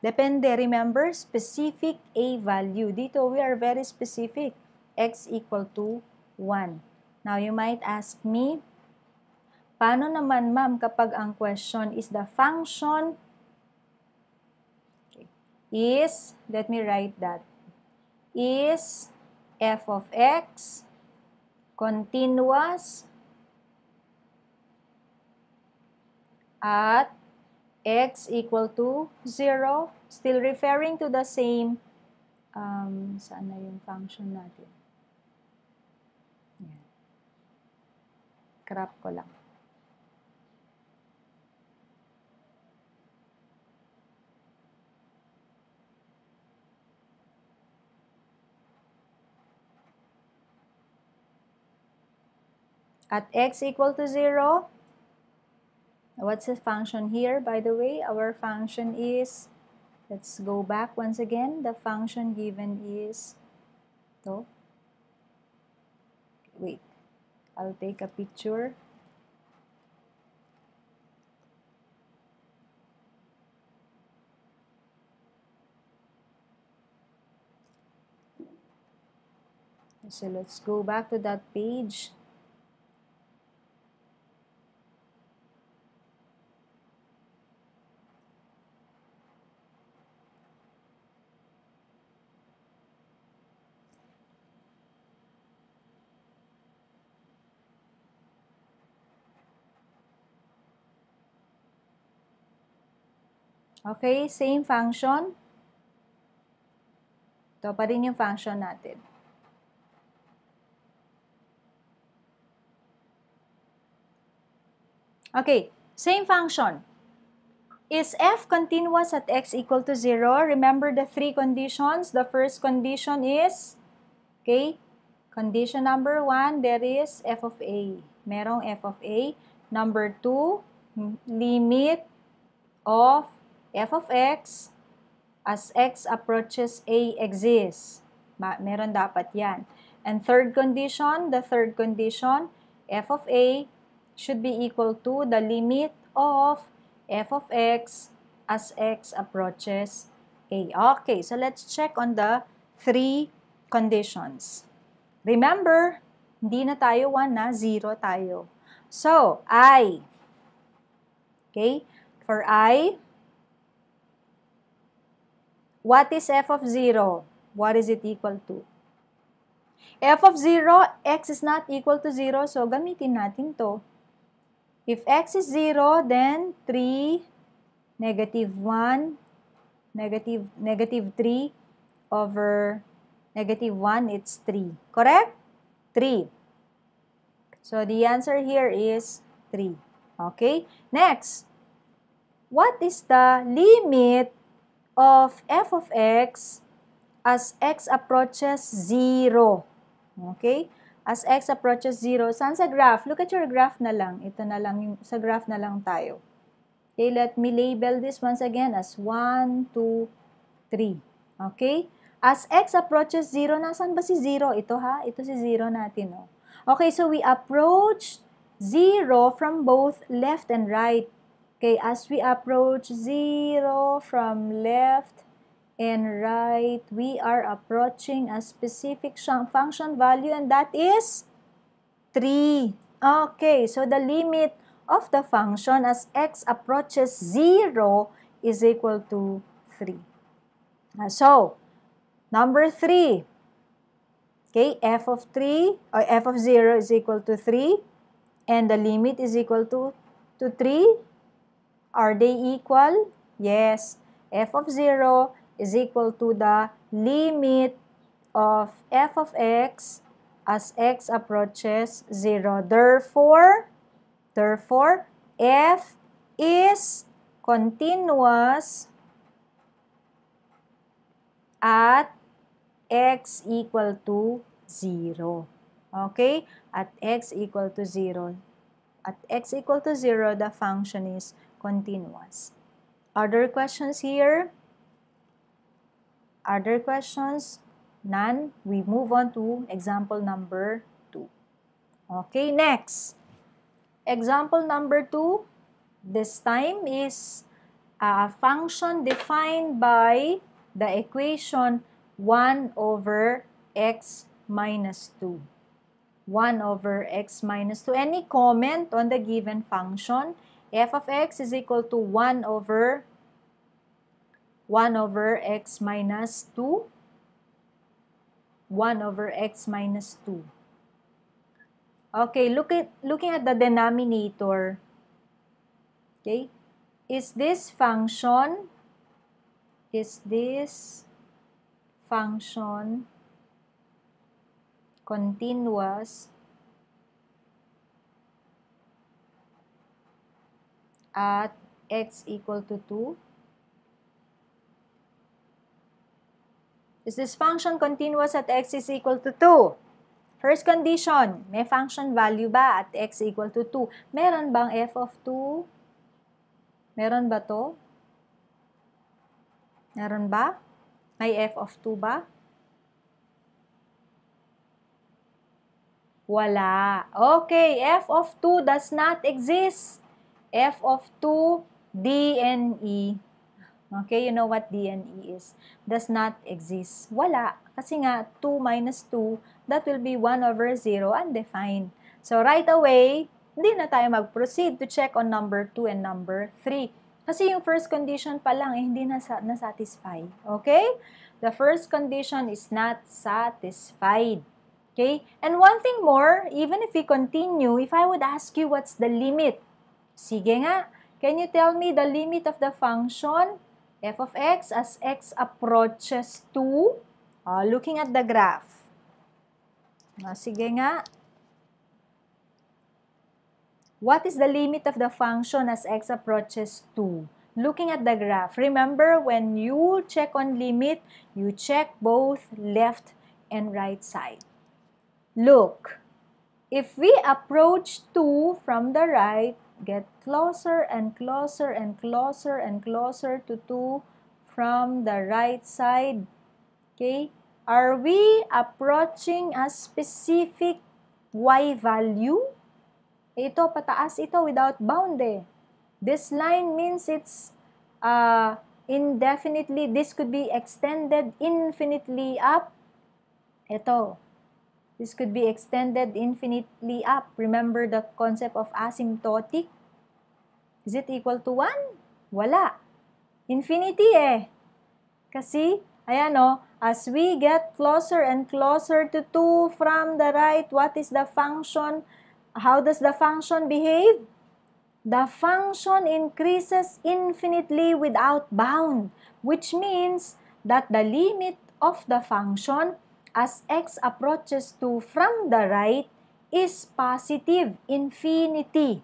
Speaker 1: Depende. Remember, specific a value. Dito, we are very specific. x equal to 1. Now, you might ask me, Paano naman, ma'am, kapag ang question is the function is, let me write that, is f of x continuous at x equal to 0, still referring to the same, um, saan na yung function natin? Crop ko lang. At x equal to 0, what's the function here? By the way, our function is, let's go back once again. The function given is, to, wait, I'll take a picture. So let's go back to that page. Okay, same function. Ito pa rin yung function natin. Okay, same function. Is f continuous at x equal to 0? Remember the three conditions. The first condition is, okay, condition number 1, there is f of a. Merong f of a. Number 2, limit of f of x as x approaches a exists. Ma meron dapat yan. And third condition, the third condition, f of a should be equal to the limit of f of x as x approaches a. Okay, so let's check on the three conditions. Remember, hindi na tayo 1 na, 0 tayo. So, I. Okay, for I, What is f of 0? What is it equal to? f of 0, x is not equal to 0, so gamitin natin to. If x is 0, then 3, negative 1, negative, negative 3 over negative 1, it's 3. Correct? 3. So the answer here is 3. Okay? Next, what is the limit of f of x as x approaches 0. Okay? As x approaches 0. Saan sa graph? Look at your graph na lang. Ito na lang, yung, sa graph na lang tayo. Okay, let me label this once again as 1, 2, 3. Okay? As x approaches 0, nasan ba si 0? Ito ha? Ito si 0 natin. Oh. Okay, so we approach 0 from both left and right. Okay, as we approach 0 from left and right, we are approaching a specific function value and that is 3. Okay, so the limit of the function as x approaches 0 is equal to 3. Uh, so, number 3. Okay, f of 3 or f of 0 is equal to 3 and the limit is equal to, to 3 Are they equal? Yes, f of 0 is equal to the limit of f of x as x approaches 0. Therefore, therefore, f is continuous at x equal to 0. Okay? At x equal to 0. At x equal to 0, the function is continuous. Other questions here? Other questions? None. We move on to example number 2. Okay, next. Example number 2. This time is a function defined by the equation 1 over x minus 2. 1 over x minus 2. Any comment on the given function? F of x is equal to 1 over 1 over x minus 2. 1 over x minus 2. Okay, look at looking at the denominator. Okay? Is this function is this function continuous at x equal to 2? Is this function continuous at x is equal to 2? First condition, may function value ba at x equal to 2? Meron bang f of 2? Meron ba to? Meron ba? May f of 2 ba? Wala. Okay, f of 2 does not exist. F of 2, d and e. Okay, you know what d and e is. Does not exist. Wala. Kasi nga, 2 minus 2, that will be 1 over 0, undefined. So, right away, hindi na tayo mag-proceed to check on number 2 and number 3. Kasi yung first condition pa lang, eh, hindi na na-satisfy. Okay? The first condition is not satisfied. Okay? And one thing more, even if we continue, if I would ask you what's the limit? Sige nga, can you tell me the limit of the function f of x as x approaches to? Uh, looking at the graph. Uh, sige nga. What is the limit of the function as x approaches to? Looking at the graph, remember when you check on limit, you check both left and right side. Look, if we approach 2 from the right, get closer and closer and closer and closer to 2 from the right side. Okay? Are we approaching a specific y value? Ito, pataas ito without bound eh. This line means it's uh, indefinitely, this could be extended infinitely up. Ito, This could be extended infinitely up. Remember the concept of asymptotic? Is it equal to 1? Wala. Infinity eh. Kasi, ayan o, as we get closer and closer to 2 from the right, what is the function? How does the function behave? The function increases infinitely without bound, which means that the limit of the function as x approaches to from the right is positive infinity.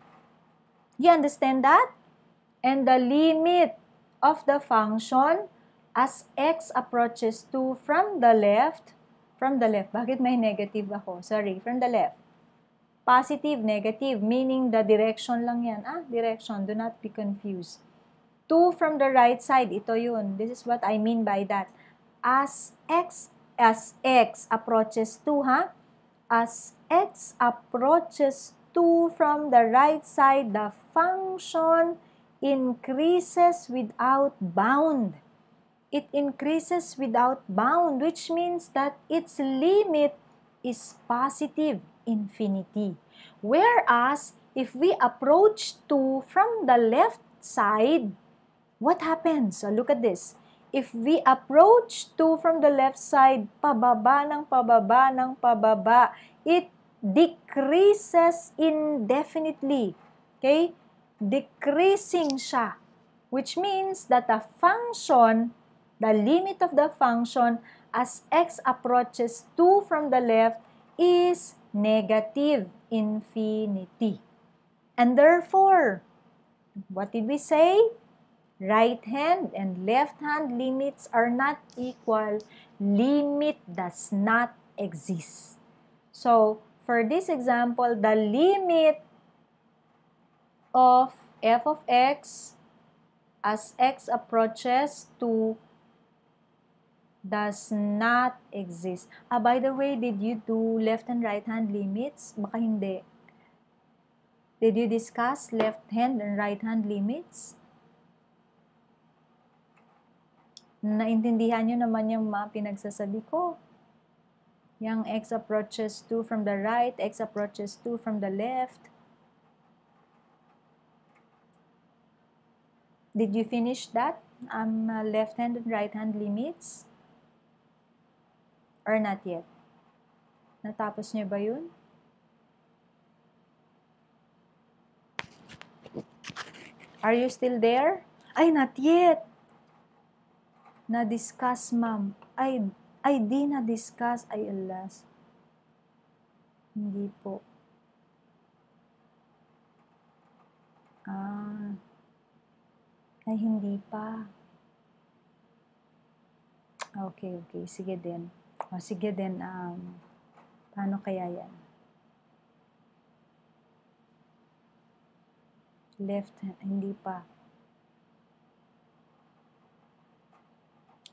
Speaker 1: You understand that? And the limit of the function as x approaches to from the left, from the left, bakit may negative ako? Sorry, from the left. Positive, negative, meaning the direction lang yan. Ah, direction, do not be confused. 2 from the right side, ito yun. This is what I mean by that. As x as x approaches 2, ha? As x approaches 2 from the right side, the function increases without bound. It increases without bound, which means that its limit is positive infinity. Whereas, if we approach 2 from the left side, what happens? So look at this if we approach 2 from the left side, pababa ng pababa ng pababa, it decreases indefinitely. Okay? Decreasing siya. which means that the function, the limit of the function as x approaches 2 from the left is negative infinity. And therefore, what did we say? Right hand and left hand limits are not equal. Limit does not exist. So, for this example, the limit of f of x as x approaches to does not exist. Ah, by the way, did you do left and right hand limits? Baka hindi. Did you discuss left hand and right hand limits? Naintindihan nyo naman yung mga pinagsasabi ko. Yung x approaches 2 from the right, x approaches 2 from the left. Did you finish that? Um, uh, left hand and right hand limits? Or not yet? Natapos niyo ba yun? Are you still there? Ay, not yet. Na-discuss, ma'am. Ay, ay, di na-discuss. Ay, alas. Hindi po. Ah. Ay, hindi pa. Okay, okay. Sige din. O, sige din. Um, paano kaya yan? left hindi pa.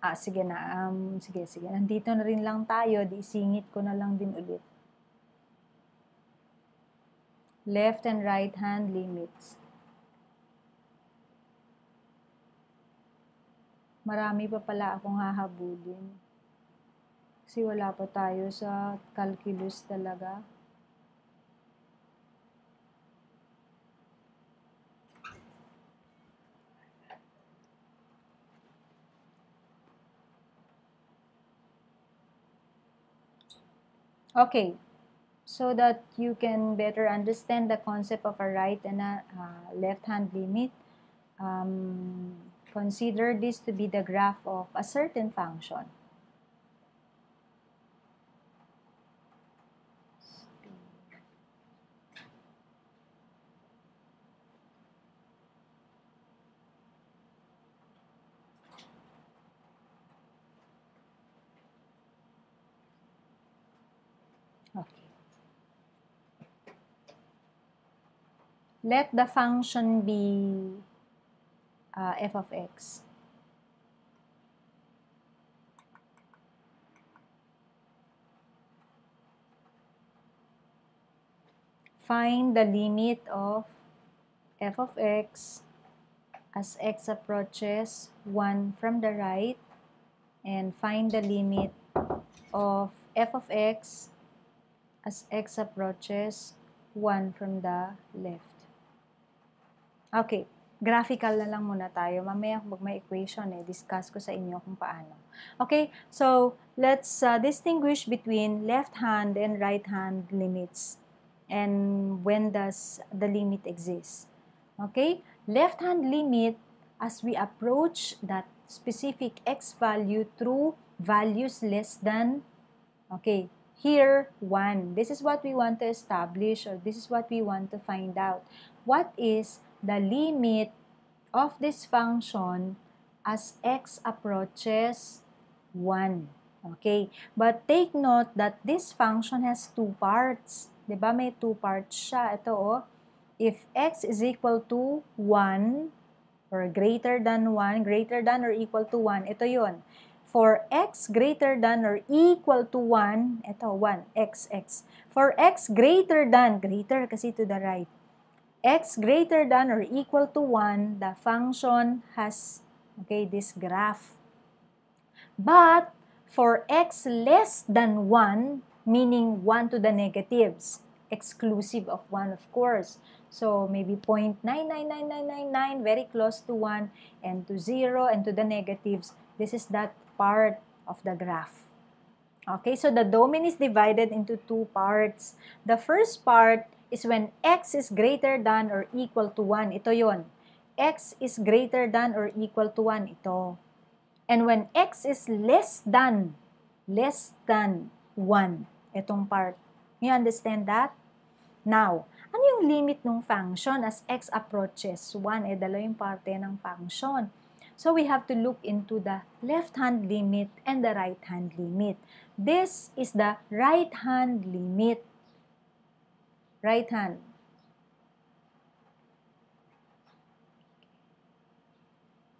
Speaker 1: Ah, sige na. Um, sige, sige. Nandito na rin lang tayo. Di singit ko na lang din ulit. Left and right hand limits. Marami pa pala akong hahabulin. Kasi wala pa tayo sa calculus talaga. Okay, so that you can better understand the concept of a right and a uh, left hand limit, um, consider this to be the graph of a certain function. Let the function be uh, f of x. Find the limit of f of x as x approaches 1 from the right and find the limit of f of x as x approaches 1 from the left. Okay, graphical na lang muna tayo. Mamaya kung may equation eh, discuss ko sa inyo kung paano. Okay, so let's uh, distinguish between left hand and right hand limits and when does the limit exist. Okay, left hand limit as we approach that specific x value through values less than, okay, here 1. This is what we want to establish or this is what we want to find out. What is the limit of this function as x approaches 1. Okay? But take note that this function has two parts. ba diba? May two parts siya. Ito oh. If x is equal to 1 or greater than 1, greater than or equal to 1, ito yon. For x greater than or equal to 1, ito 1, x, x. For x greater than, greater kasi to the right, x greater than or equal to 1, the function has, okay, this graph. But for x less than 1, meaning 1 to the negatives, exclusive of 1 of course. So maybe 0.999999, very close to 1, and to 0, and to the negatives. This is that part of the graph. Okay, so the domain is divided into two parts. The first part is when x is greater than or equal to 1. Ito yon. x is greater than or equal to 1, ito. And when x is less than, less than 1, itong part. You understand that? Now, ano yung limit ng function as x approaches 1? Eh, dalawa yung parte ng function. So we have to look into the left-hand limit and the right-hand limit. This is the right-hand limit. Right hand.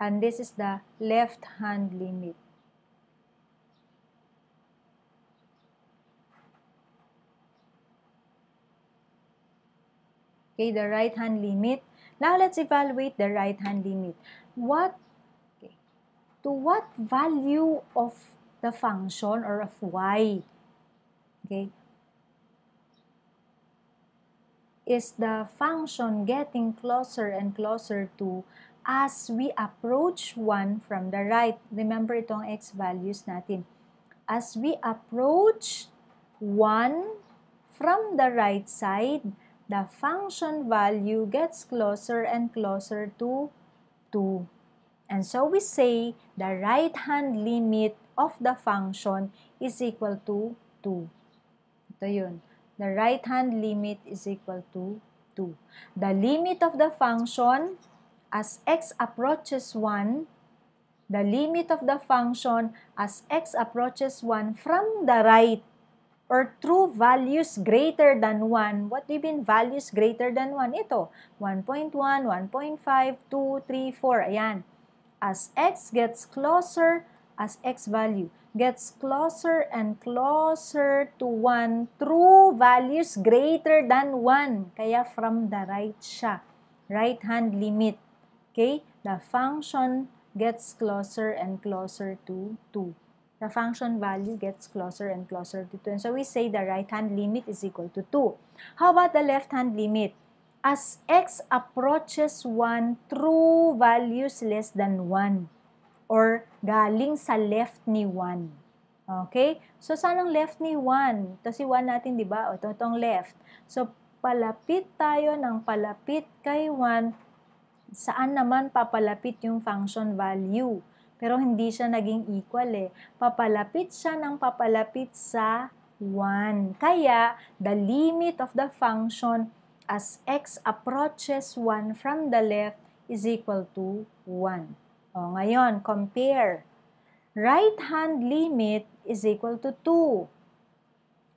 Speaker 1: And this is the left-hand limit. Okay, the right-hand limit. Now let's evaluate the right-hand limit. What okay, to what value of the function or of y okay is the function getting closer and closer to as we approach 1 from the right. Remember itong x values natin. As we approach 1 from the right side, the function value gets closer and closer to 2. And so we say the right-hand limit of the function is equal to 2. Ito yun. The right-hand limit is equal to 2. The limit of the function as x approaches 1, the limit of the function as x approaches 1 from the right or true values greater than 1. What do you mean values greater than 1? Ito, 1.1, 1.5, 2, 3, 4. Ayan as x gets closer, as x value gets closer and closer to 1, true values greater than 1. Kaya from the right siya. Right hand limit. Okay? The function gets closer and closer to 2. The function value gets closer and closer to 2. And so we say the right hand limit is equal to 2. How about the left hand limit? as x approaches 1 true values less than 1 or galing sa left ni 1. Okay? So, saan ang left ni 1? Ito si 1 natin, di ba? O, ito itong left. So, palapit tayo ng palapit kay 1. Saan naman papalapit yung function value? Pero hindi siya naging equal eh. Papalapit siya ng papalapit sa 1. Kaya, the limit of the function as x approaches 1 from the left is equal to 1. O, ngayon, compare. Right hand limit is equal to 2.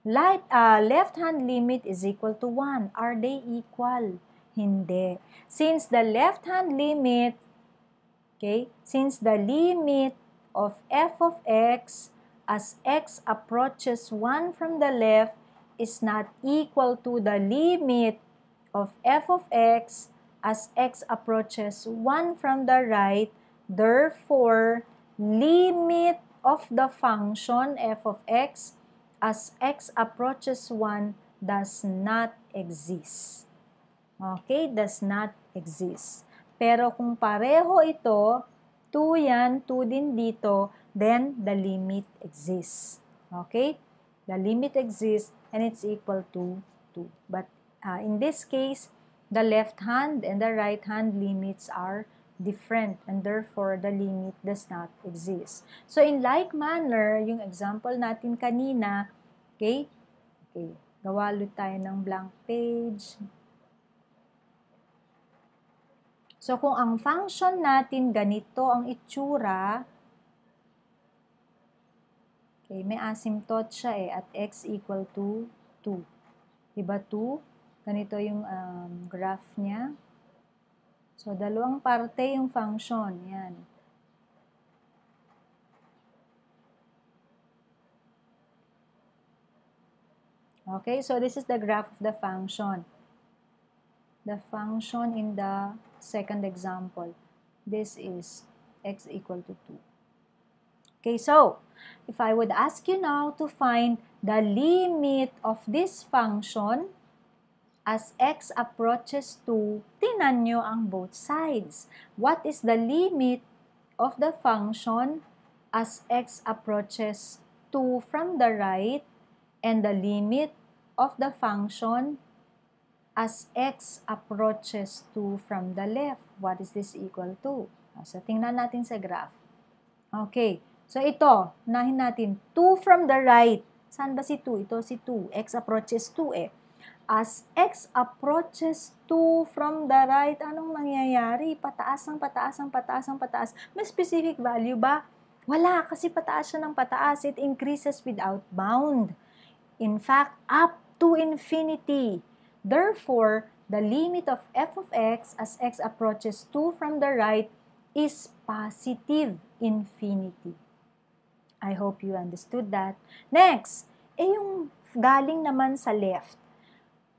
Speaker 1: Light, uh, left hand limit is equal to 1. Are they equal? Hindi. Since the left hand limit, okay, since the limit of f of x as x approaches 1 from the left is not equal to the limit of f of x as x approaches 1 from the right, therefore, limit of the function f of x as x approaches 1 does not exist. Okay, does not exist. Pero kung pareho ito, 2 yan, 2 din dito, then the limit exists. Okay? The limit exists and it's equal to 2. But Uh, in this case, the left hand and the right hand limits are different and therefore the limit does not exist. So in like manner, yung example natin kanina, okay? Okay, gawa tayo ng blank page. So kung ang function natin ganito ang itsura, okay, may asymptote siya eh at x equal to 2. Diba 2? Ganito yung um, graph niya. So, dalawang parte yung function. Yan. Okay, so this is the graph of the function. The function in the second example. This is x equal to 2. Okay, so, if I would ask you now to find the limit of this function, as x approaches to, tinan nyo ang both sides. What is the limit of the function as x approaches to from the right and the limit of the function as x approaches 2 from the left. What is this equal to? So, tingnan natin sa graph. Okay. So, ito, nahin natin. 2 from the right. Saan ba si 2? Ito si 2. x approaches 2 eh. As x approaches 2 from the right, anong mangyayari? Pataas ang pataas ang pataas ang pataas. May specific value ba? Wala, kasi pataas siya ng pataas. It increases without bound. In fact, up to infinity. Therefore, the limit of f of x as x approaches 2 from the right is positive infinity. I hope you understood that. Next, eh yung galing naman sa left.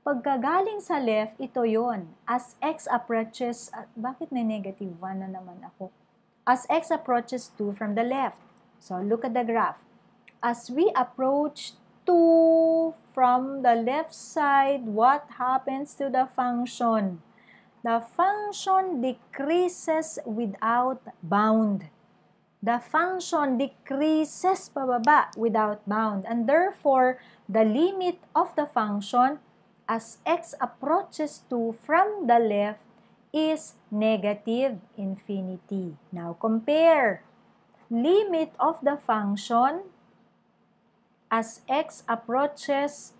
Speaker 1: Pagkagaling sa left, ito yon As x approaches, uh, bakit may negative 1 na naman ako? As x approaches 2 from the left. So, look at the graph. As we approach 2 from the left side, what happens to the function? The function decreases without bound. The function decreases pababa without bound. And therefore, the limit of the function as x approaches 2 from the left is negative infinity. Now, compare. Limit of the function as x approaches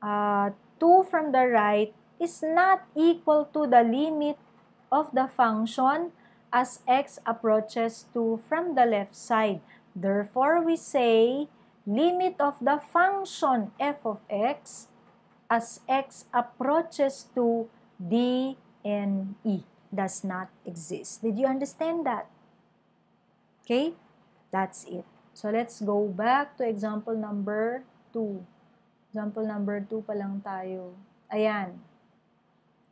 Speaker 1: uh, 2 from the right is not equal to the limit of the function as x approaches 2 from the left side. Therefore, we say limit of the function f of x as x approaches to d and e does not exist. Did you understand that? Okay, that's it. So, let's go back to example number 2. Example number 2 pa lang tayo. Ayan.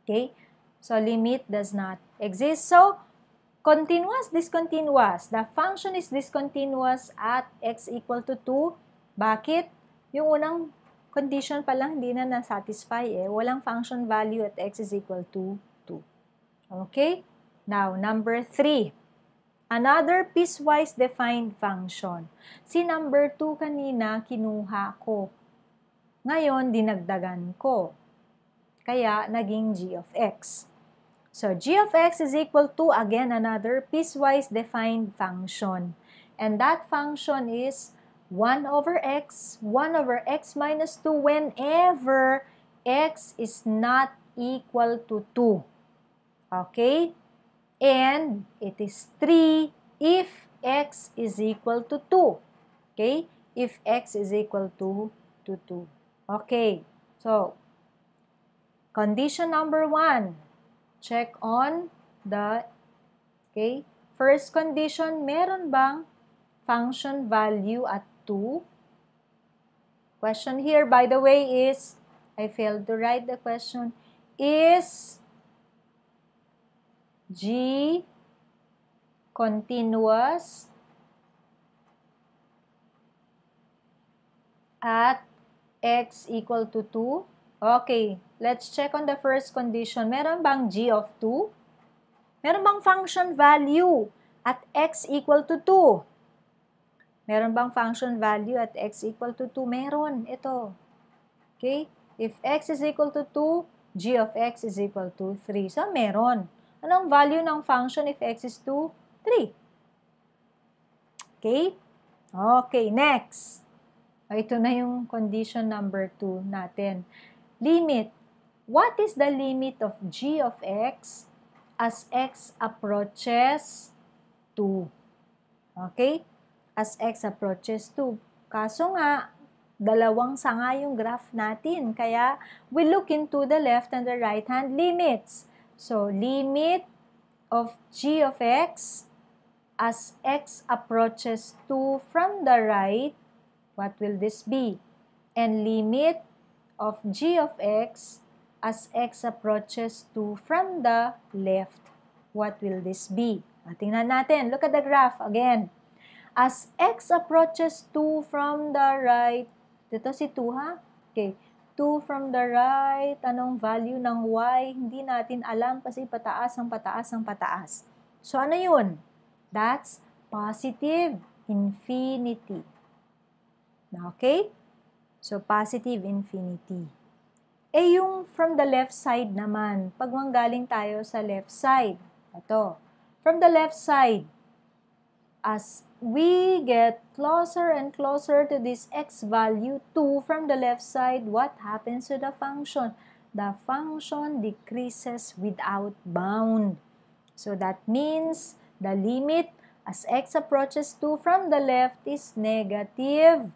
Speaker 1: Okay? So, limit does not exist. So, continuous, discontinuous. The function is discontinuous at x equal to 2. Bakit? Yung unang condition pa lang hindi na na-satisfy eh. Walang function value at x is equal to 2. Okay? Now, number 3. Another piecewise defined function. Si number 2 kanina, kinuha ko. Ngayon, dinagdagan ko. Kaya, naging g of x. So, g of x is equal to, again, another piecewise defined function. And that function is 1 over x, 1 over x minus 2 whenever x is not equal to 2. Okay? and it is 3 if x is equal to 2. Okay? If x is equal to, to 2. Okay. So, condition number 1. Check on the, okay, first condition, meron bang function value at 2? Question here, by the way, is, I failed to write the question, is G continuous at x equal to 2. Okay, let's check on the first condition. Meron bang g of 2? Meron bang function value at x equal to 2? Meron bang function value at x equal to 2? Meron. Ito. Okay? If x is equal to 2, g of x is equal to 3. So, meron. Anong value ng function if x is 2? 3. Okay? Okay, next. Ito na yung condition number 2 natin. Limit. What is the limit of g of x as x approaches 2? Okay? As x approaches 2. Kaso nga, dalawang sanga yung graph natin. Kaya, we look into the left and the right hand limits. So, limit of g of x as x approaches 2 from the right, what will this be? And limit of g of x as x approaches 2 from the left, what will this be? Tingnan natin. Look at the graph again. As x approaches 2 from the right, dito si 2 ha? Okay. 2 from the right, anong value ng y, hindi natin alam kasi pataas ang pataas ang pataas. So, ano yun? That's positive infinity. Okay? So, positive infinity. Eh, yung from the left side naman, pag manggaling tayo sa left side, ito, from the left side, as we get closer and closer to this x value 2 from the left side, what happens to the function? The function decreases without bound. So that means the limit as x approaches 2 from the left is negative.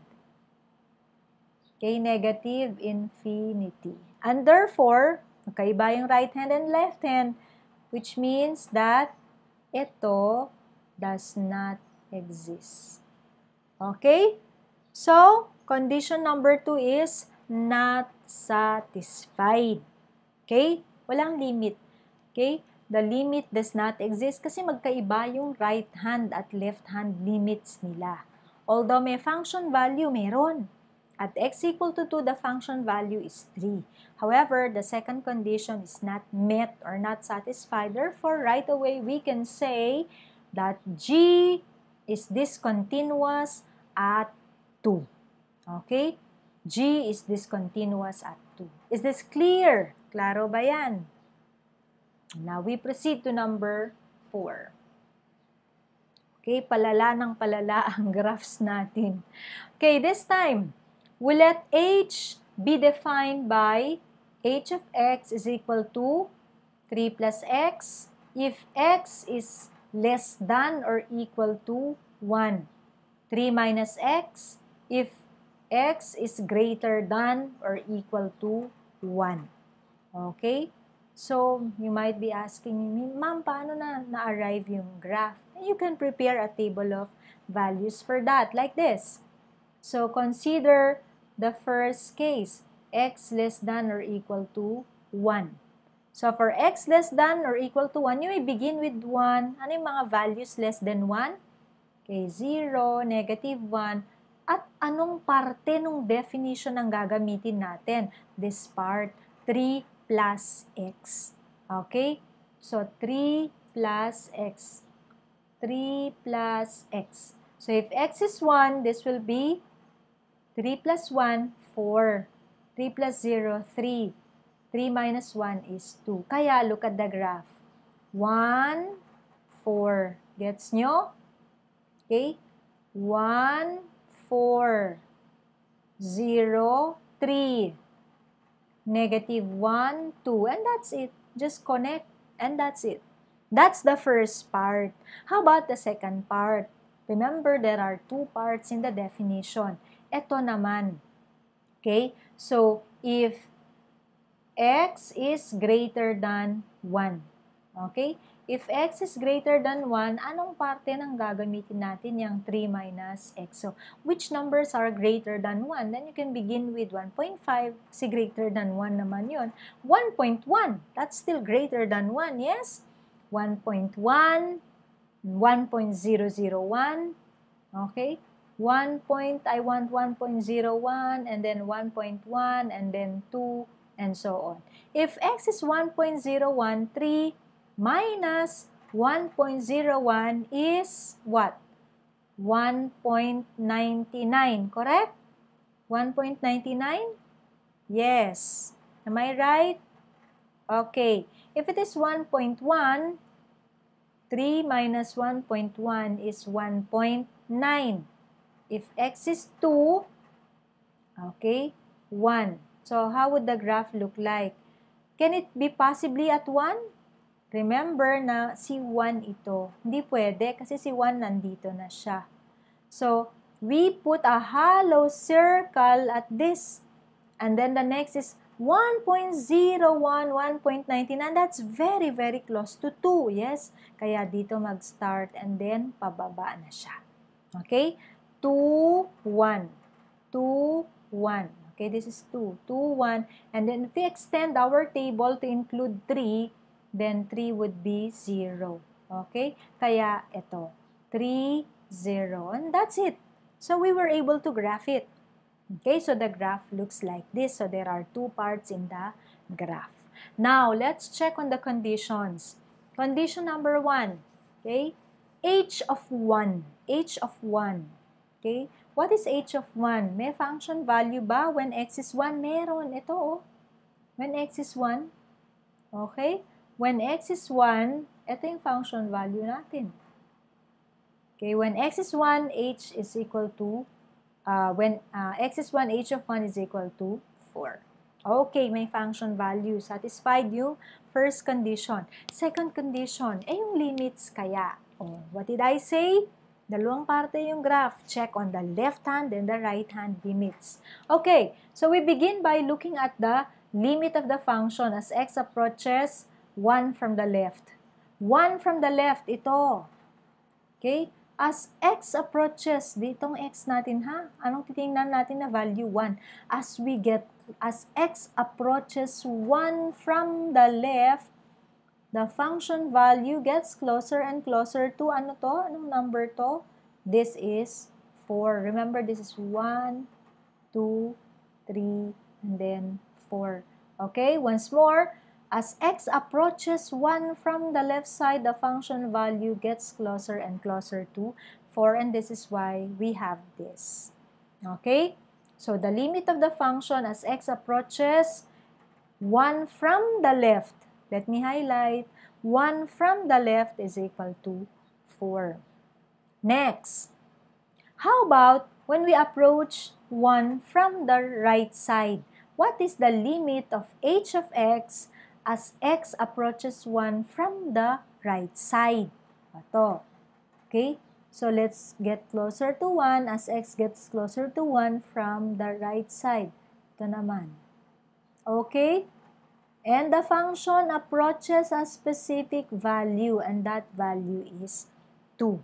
Speaker 1: Okay, negative infinity. And therefore, magkaiba yung right hand and left hand, which means that ito does not exist. Okay? So, condition number two is not satisfied. Okay? Walang limit. Okay? The limit does not exist kasi magkaiba yung right hand at left hand limits nila. Although may function value, meron. At x equal to 2, the function value is 3. However, the second condition is not met or not satisfied. Therefore, right away, we can say that g is discontinuous at 2. Okay? G is discontinuous at 2. Is this clear? Klaro ba yan? Now, we proceed to number 4. Okay, palala ng palala ang graphs natin. Okay, this time, we let h be defined by h of x is equal to 3 plus x if x is less than or equal to 1. 3 minus x if x is greater than or equal to 1. Okay? So, you might be asking me, Ma'am, paano na na-arrive yung graph? You can prepare a table of values for that, like this. So, consider the first case, x less than or equal to 1. So, for x less than or equal to 1, you may begin with 1. Ano yung mga values less than 1? Okay, 0, negative 1. At anong parte ng definition ang gagamitin natin? This part, 3 plus x. Okay? So, 3 plus x. 3 plus x. So, if x is 1, this will be 3 plus 1, 4. 3 plus 0, 3. 3 minus 1 is 2. Kaya, look at the graph. 1, 4. Gets nyo? Okay? 1, 4, 0, 3. Negative 1, 2. And that's it. Just connect. And that's it. That's the first part. How about the second part? Remember, there are two parts in the definition. Ito naman. Okay? So, if x is greater than 1. Okay? If x is greater than 1, anong parte ng gagamitin natin yung 3 minus x? So, which numbers are greater than 1? Then you can begin with 1.5, kasi greater than 1 naman yun. 1.1, that's still greater than 1, yes? 1.1, 1.001, okay? 1 point, I want 1.01, and then 1.1, and then 2, and so on. If x is 1.01, 3 minus 1.01 is what? 1.99, correct? 1.99? Yes. Am I right? Okay. If it is 1.1, 3 minus 1.1 is 1.9. If x is 2, okay, 1. So, how would the graph look like? Can it be possibly at 1? Remember na si 1 ito. Hindi pwede kasi si 1 nandito na siya. So, we put a hollow circle at this. And then the next is 1.01, 1.99. That's very, very close to 2. Yes? Kaya dito mag-start and then pababa na siya. Okay? 2, 1. 2, 1. Okay, this is 2. 2, 1. And then if we extend our table to include 3, then 3 would be 0. Okay? Kaya ito, 3, 0. And that's it. So we were able to graph it. Okay, so the graph looks like this. So there are two parts in the graph. Now, let's check on the conditions. Condition number 1. Okay? h of 1. h of 1. Okay? What is h of 1? May function value ba when x is 1? Meron. Ito, oh.
Speaker 2: When x is 1, okay? When x is 1, ito yung function value natin. Okay, when x is 1, h is equal to, uh, when uh, x is 1, h of 1 is equal to 4. Okay, may function value. Satisfied yung first condition. Second condition, eh yung limits kaya. Oh, what did I say? Dalawang parte yung graph. Check on the left hand and the right hand limits. Okay, so we begin by looking at the limit of the function as x approaches 1 from the left. 1 from the left, ito. Okay? As x approaches, ditong x natin ha, anong titingnan natin na value 1? As we get, as x approaches 1 from the left, the function value gets closer and closer to ano to? Anong number to? This is 4. Remember, this is 1, 2, 3, and then 4. Okay, once more, as x approaches 1 from the left side, the function value gets closer and closer to 4, and this is why we have this. Okay, so the limit of the function as x approaches 1 from the left let me highlight, 1 from the left is equal to 4. Next, how about when we approach 1 from the right side? What is the limit of h of x as x approaches 1 from the right side? Ito. Okay? So, let's get closer to 1 as x gets closer to 1 from the right side. Ito naman. Okay? And the function approaches a specific value and that value is 2.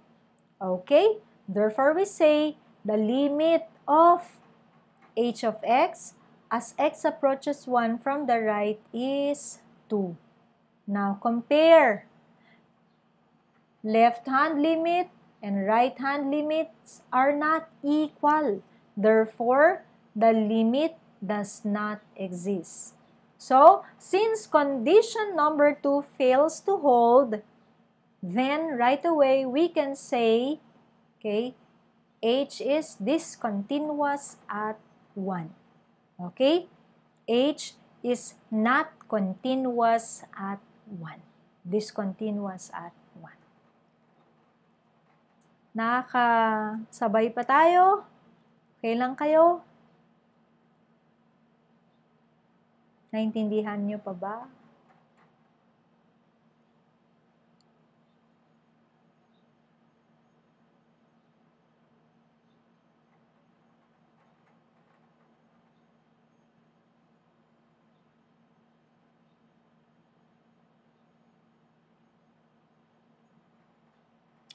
Speaker 2: Okay? Therefore, we say the limit of h of x as x approaches 1 from the right is 2. Now, compare left hand limit and right hand limits are not equal. Therefore, the limit does not exist. So, since condition number 2 fails to hold, then right away we can say, okay, h is discontinuous at 1. Okay? h is not continuous at 1. Discontinuous at 1. Nakakasabay pa tayo? Okay lang kayo? Naintindihan niyo pa ba?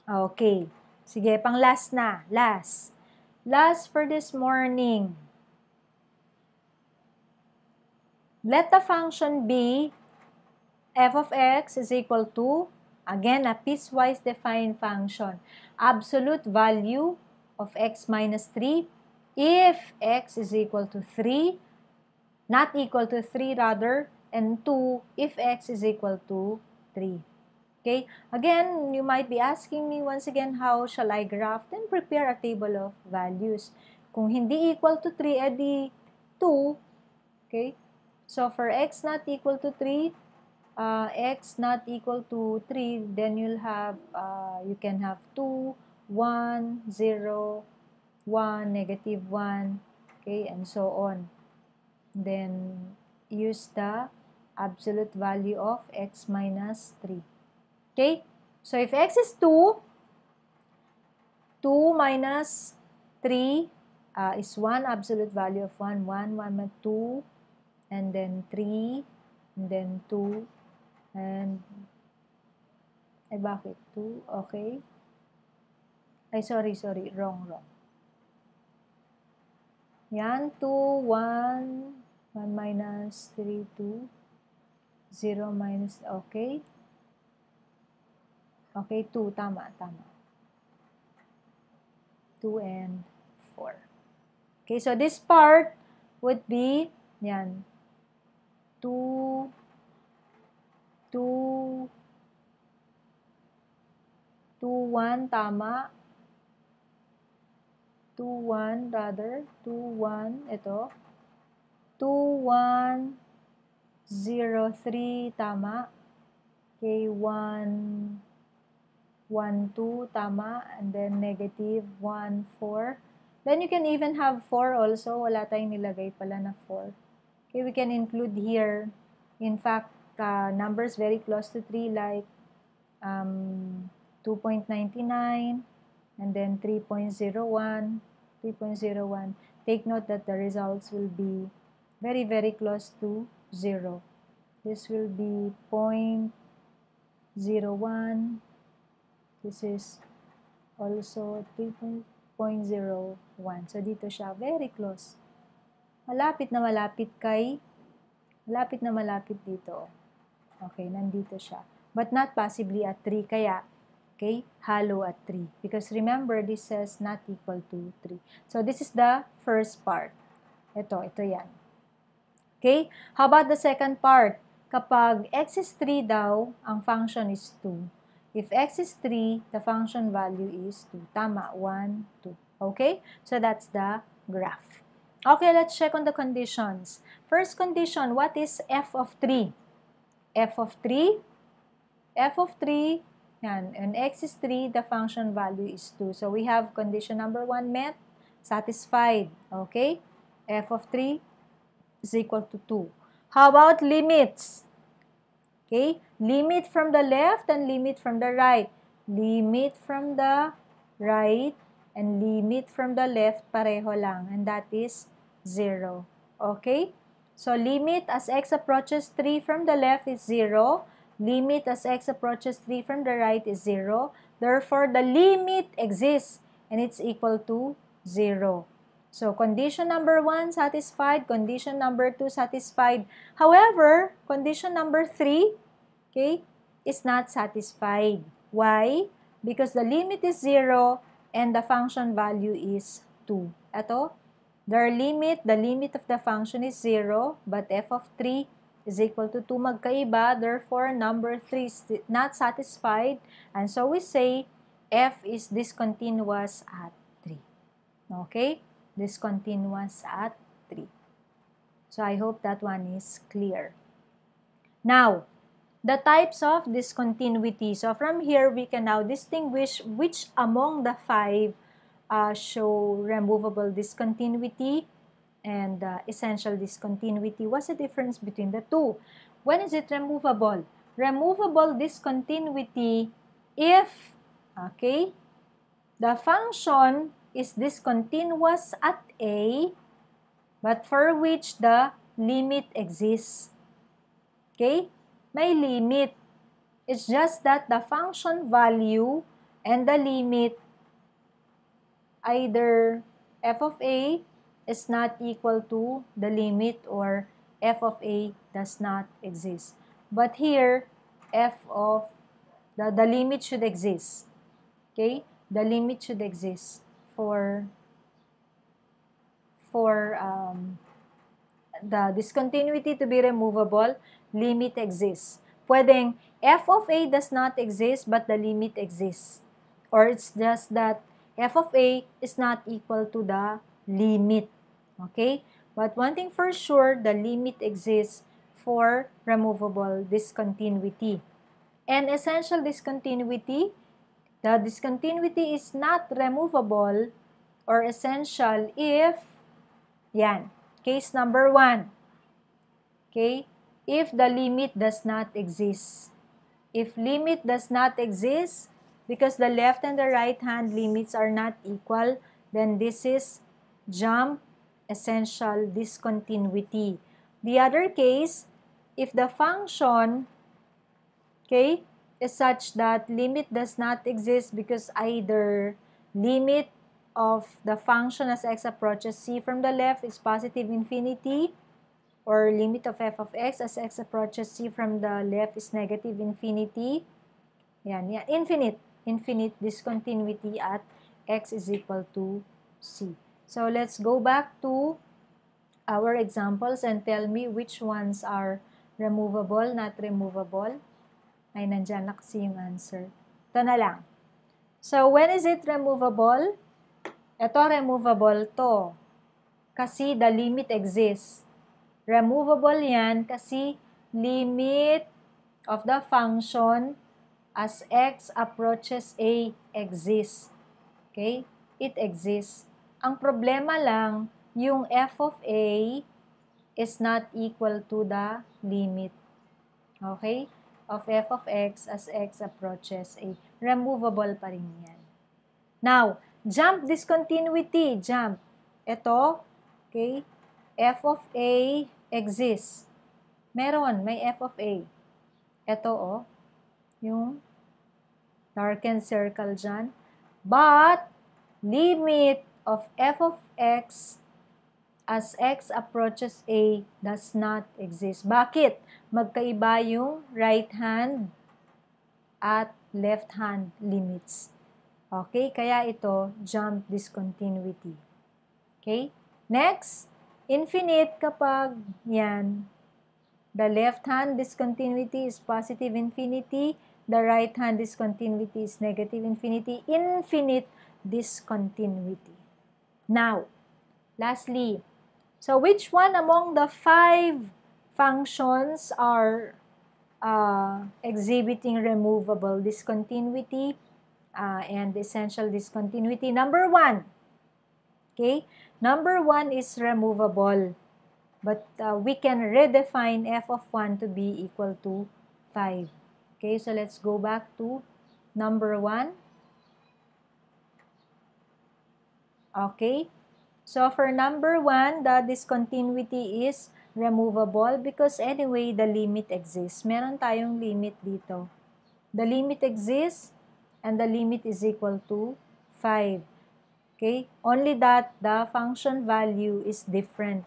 Speaker 2: Okay. Sige, pang last na. Last. Last for this morning. Let the function be f of x is equal to, again, a piecewise defined function. Absolute value of x minus 3 if x is equal to 3, not equal to 3 rather, and 2 if x is equal to 3. Okay, again, you might be asking me once again, how shall I graph? Then prepare a table of values. Kung hindi equal to 3, edi 2, okay, So for x not equal to 3, uh, x not equal to 3, then you'll have, uh, you can have 2, 1, 0, 1, negative 1, okay, and so on. Then use the absolute value of x minus 3. Okay, so if x is 2, 2 minus 3 uh, is 1 absolute value of 1, 1, 1, 2, and then 3, and then 2, and, eh bakit? 2, okay. Ay, sorry, sorry, wrong, wrong. Yan, 2, 1, 1 minus 3, 2, 0 minus, okay. Okay, 2, tama, tama. 2 and 4. Okay, so this part would be, yan, 2 2 2 1 tama 2 1 rather 2 1 ito 2 1 0, 3, tama. Okay, 1, 1, 2, tama. And then negative 1, 4. Then you can even have 4 also. Wala tayong nilagay pala na 4. Okay, we can include here, in fact, uh, numbers very close to 3 like um, 2.99 and then 3.01, 3.01. Take note that the results will be very, very close to 0. This will be 0.01. This is also 3.01. So, dito siya, very close. Malapit na malapit kay, malapit na malapit dito. Okay, nandito siya. But not possibly at 3, kaya, okay, hollow at 3. Because remember, this says not equal to 3. So, this is the first part. Ito, ito yan. Okay? How about the second part? Kapag x is 3 daw, ang function is 2. If x is 3, the function value is 2. Tama, 1, 2. Okay? So, that's the graph. Okay, let's check on the conditions. First condition, what is f of 3? f of 3, f of 3, yan, and x is 3, the function value is 2. So, we have condition number 1 met, satisfied. Okay? f of 3 is equal to 2. How about limits? Okay? Limit from the left and limit from the right. Limit from the right and limit from the left pareho lang. And that is 0. Okay? So, limit as x approaches 3 from the left is 0. Limit as x approaches 3 from the right is 0. Therefore, the limit exists and it's equal to 0. So, condition number 1 satisfied, condition number 2 satisfied. However, condition number 3, okay, is not satisfied. Why? Because the limit is 0 and the function value is 2. Ito, their limit, the limit of the function is 0, but f of 3 is equal to 2 magkaiba. Therefore, number 3 is not satisfied. And so we say f is discontinuous at 3. Okay? discontinuous at 3. So I hope that one is clear. Now, the types of discontinuity. So from here, we can now distinguish which among the five uh, show removable discontinuity and uh, essential discontinuity. What's the difference between the two? When is it removable? Removable discontinuity if, okay, the function is discontinuous at A, but for which the limit exists. Okay? May limit. It's just that the function value and the limit either f of a is not equal to the limit or f of a does not exist. But here, f of the, the limit should exist. Okay? The limit should exist for for um, the discontinuity to be removable, limit exists. Pwedeng f of a does not exist but the limit exists. Or it's just that f of a is not equal to the limit. Okay? But one thing for sure, the limit exists for removable discontinuity. And essential discontinuity The discontinuity is not removable or essential if, yan, case number one. Okay? If the limit does not exist. If limit does not exist, because the left and the right hand limits are not equal, then this is jump essential discontinuity. The other case, if the function, okay, is such that limit does not exist because either limit of the function as x approaches c from the left is positive infinity or limit of f of x as x approaches c from the left is negative infinity. Yan, yan. Infinite. Infinite discontinuity at x is equal to c. So let's go back to our examples and tell me which ones are removable, not removable ay nandyan na kasi yung answer. Ito na lang. So, when is it removable? Ito, removable to. Kasi the limit exists. Removable yan kasi limit of the function as x approaches a exists. Okay? It exists. Ang problema lang, yung f of a is not equal to the limit. Okay? Of f of x as x approaches a. Removable pa rin yan. Now, jump discontinuity. Jump. Ito, okay, f of a exists. Meron, may f of a. Ito, oh, yung darkened circle dyan. But, limit of f of x as x approaches a does not exist. Bakit? Magkaiba yung right hand at left hand limits. Okay? Kaya ito, jump discontinuity. Okay? Next, infinite kapag yan, the left hand discontinuity is positive infinity, the right hand discontinuity is negative infinity, infinite discontinuity. Now, lastly, so which one among the five functions are uh, exhibiting removable discontinuity uh, and essential discontinuity? Number one, okay, number one is removable. But uh, we can redefine f of 1 to be equal to 5. Okay, so let's go back to number 1. Okay, so for number 1, the discontinuity is removable because anyway, the limit exists. Meron tayong limit dito. The limit exists and the limit is equal to 5. Okay, only that the function value is different.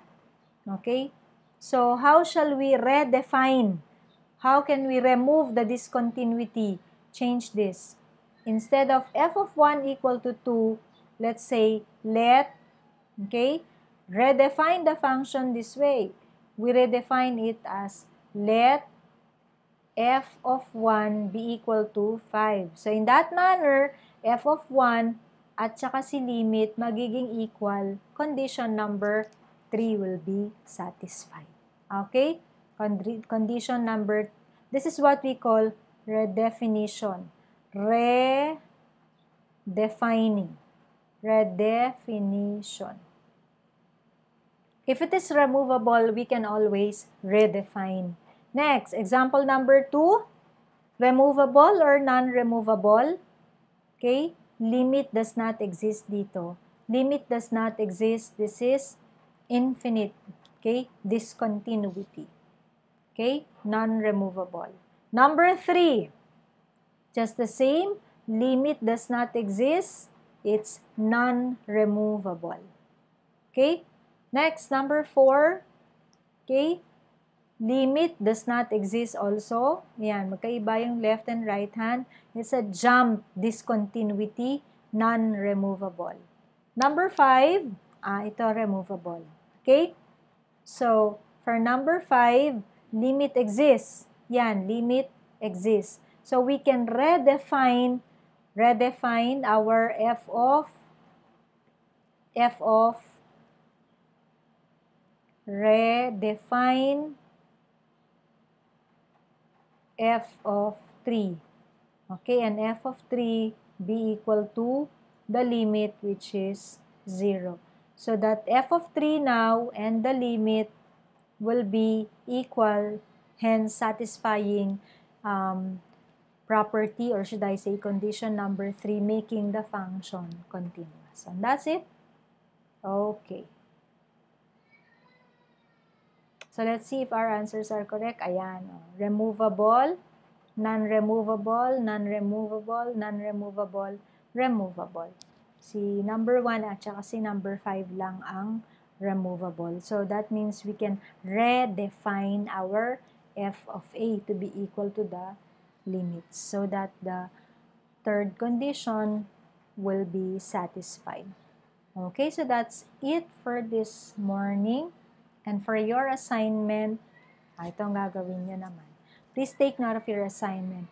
Speaker 2: Okay? So, how shall we redefine? How can we remove the discontinuity? Change this. Instead of f of 1 equal to 2, let's say, let, okay, redefine the function this way. We redefine it as let f of 1 be equal to 5. So, in that manner, f of 1 at saka si limit magiging equal condition number 3 will be satisfied. Okay? Condition number, this is what we call redefinition. Redefining. Redefinition. If it is removable, we can always redefine. Next, example number 2, removable or non-removable. Okay? Limit does not exist dito. Limit does not exist. This is infinite, okay, discontinuity, okay, non-removable. Number three, just the same, limit does not exist, it's non-removable. Okay, next, number four, okay, limit does not exist also. Yan, magkaiba yung left and right hand. It's a jump discontinuity, non-removable. Number five, ah, ito removable. Okay? So, for number 5, limit exists. Yan, limit exists. So, we can redefine redefine our f of f of redefine f of 3. Okay, and f of 3 be equal to the limit which is 0. So that f of 3 now and the limit will be equal, hence satisfying um, property or should I say condition number 3 making the function continuous. And that's it. Okay. So let's see if our answers are correct. Ayan. Oh. Removable, non-removable, non-removable, non-removable, removable. Si number 1 at saka si number 5 lang ang removable. So that means we can redefine our f of a to be equal to the limits so that the third condition will be satisfied. Okay, so that's it for this morning. And for your assignment, ah, ito ang gagawin niyo naman. Please take note of your assignment.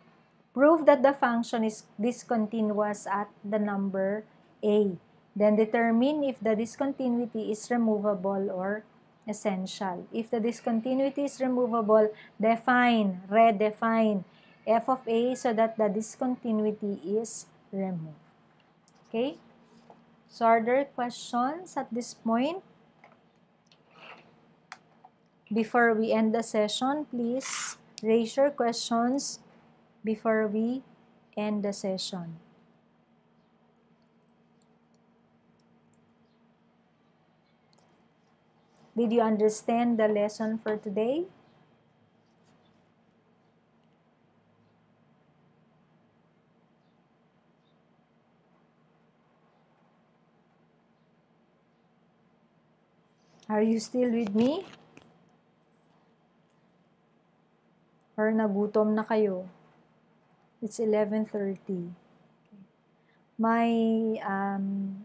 Speaker 2: Prove that the function is discontinuous at the number A. Then determine if the discontinuity is removable or essential. If the discontinuity is removable, define, redefine f of a so that the discontinuity is removed. Okay? So are there questions at this point? Before we end the session, please raise your questions before we end the session. Did you understand the lesson for today? Are you still with me? Or nagutom na kayo? It's 11.30. My, um,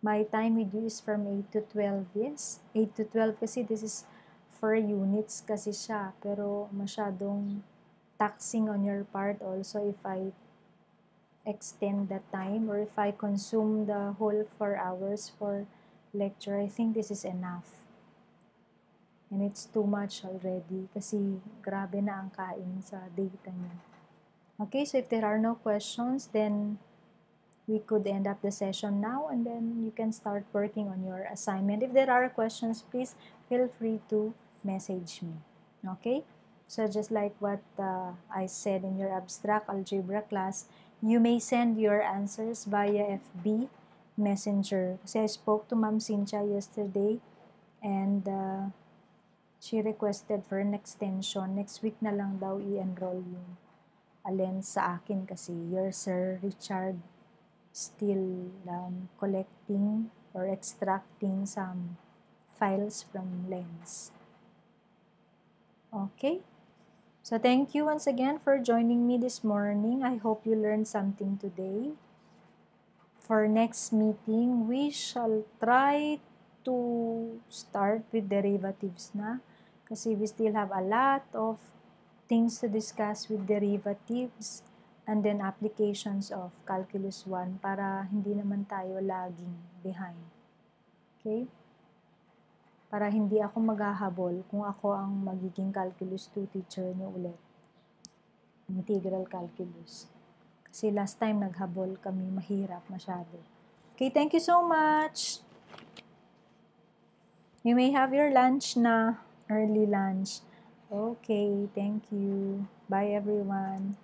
Speaker 2: my time with you is from 8 to 12, yes? 8 to 12 kasi this is for units kasi siya. Pero masyadong taxing on your part also if I extend the time or if I consume the whole 4 hours for lecture. I think this is enough. And it's too much already kasi grabe na ang kain sa data niya. Okay, so if there are no questions, then we could end up the session now and then you can start working on your assignment. If there are questions, please feel free to message me. Okay? So just like what uh, I said in your abstract algebra class, you may send your answers via FB Messenger. Kasi I spoke to Ma'am Cynthia yesterday and uh, she requested for an extension. Next week na lang daw i-enroll yung alin sa akin kasi your Sir Richard still um, collecting or extracting some files from Lens. Okay? So thank you once again for joining me this morning. I hope you learned something today. For next meeting, we shall try to start with derivatives na kasi we still have a lot of things to discuss with derivatives and then applications of Calculus 1 para hindi naman tayo laging behind. Okay? Para hindi ako maghahabol kung ako ang magiging Calculus 2 teacher niyo ulit. Integral Calculus. Kasi last time naghabol kami, mahirap masyado. Okay, thank you so much. You may have your lunch na, early lunch. Okay, thank you. Bye everyone.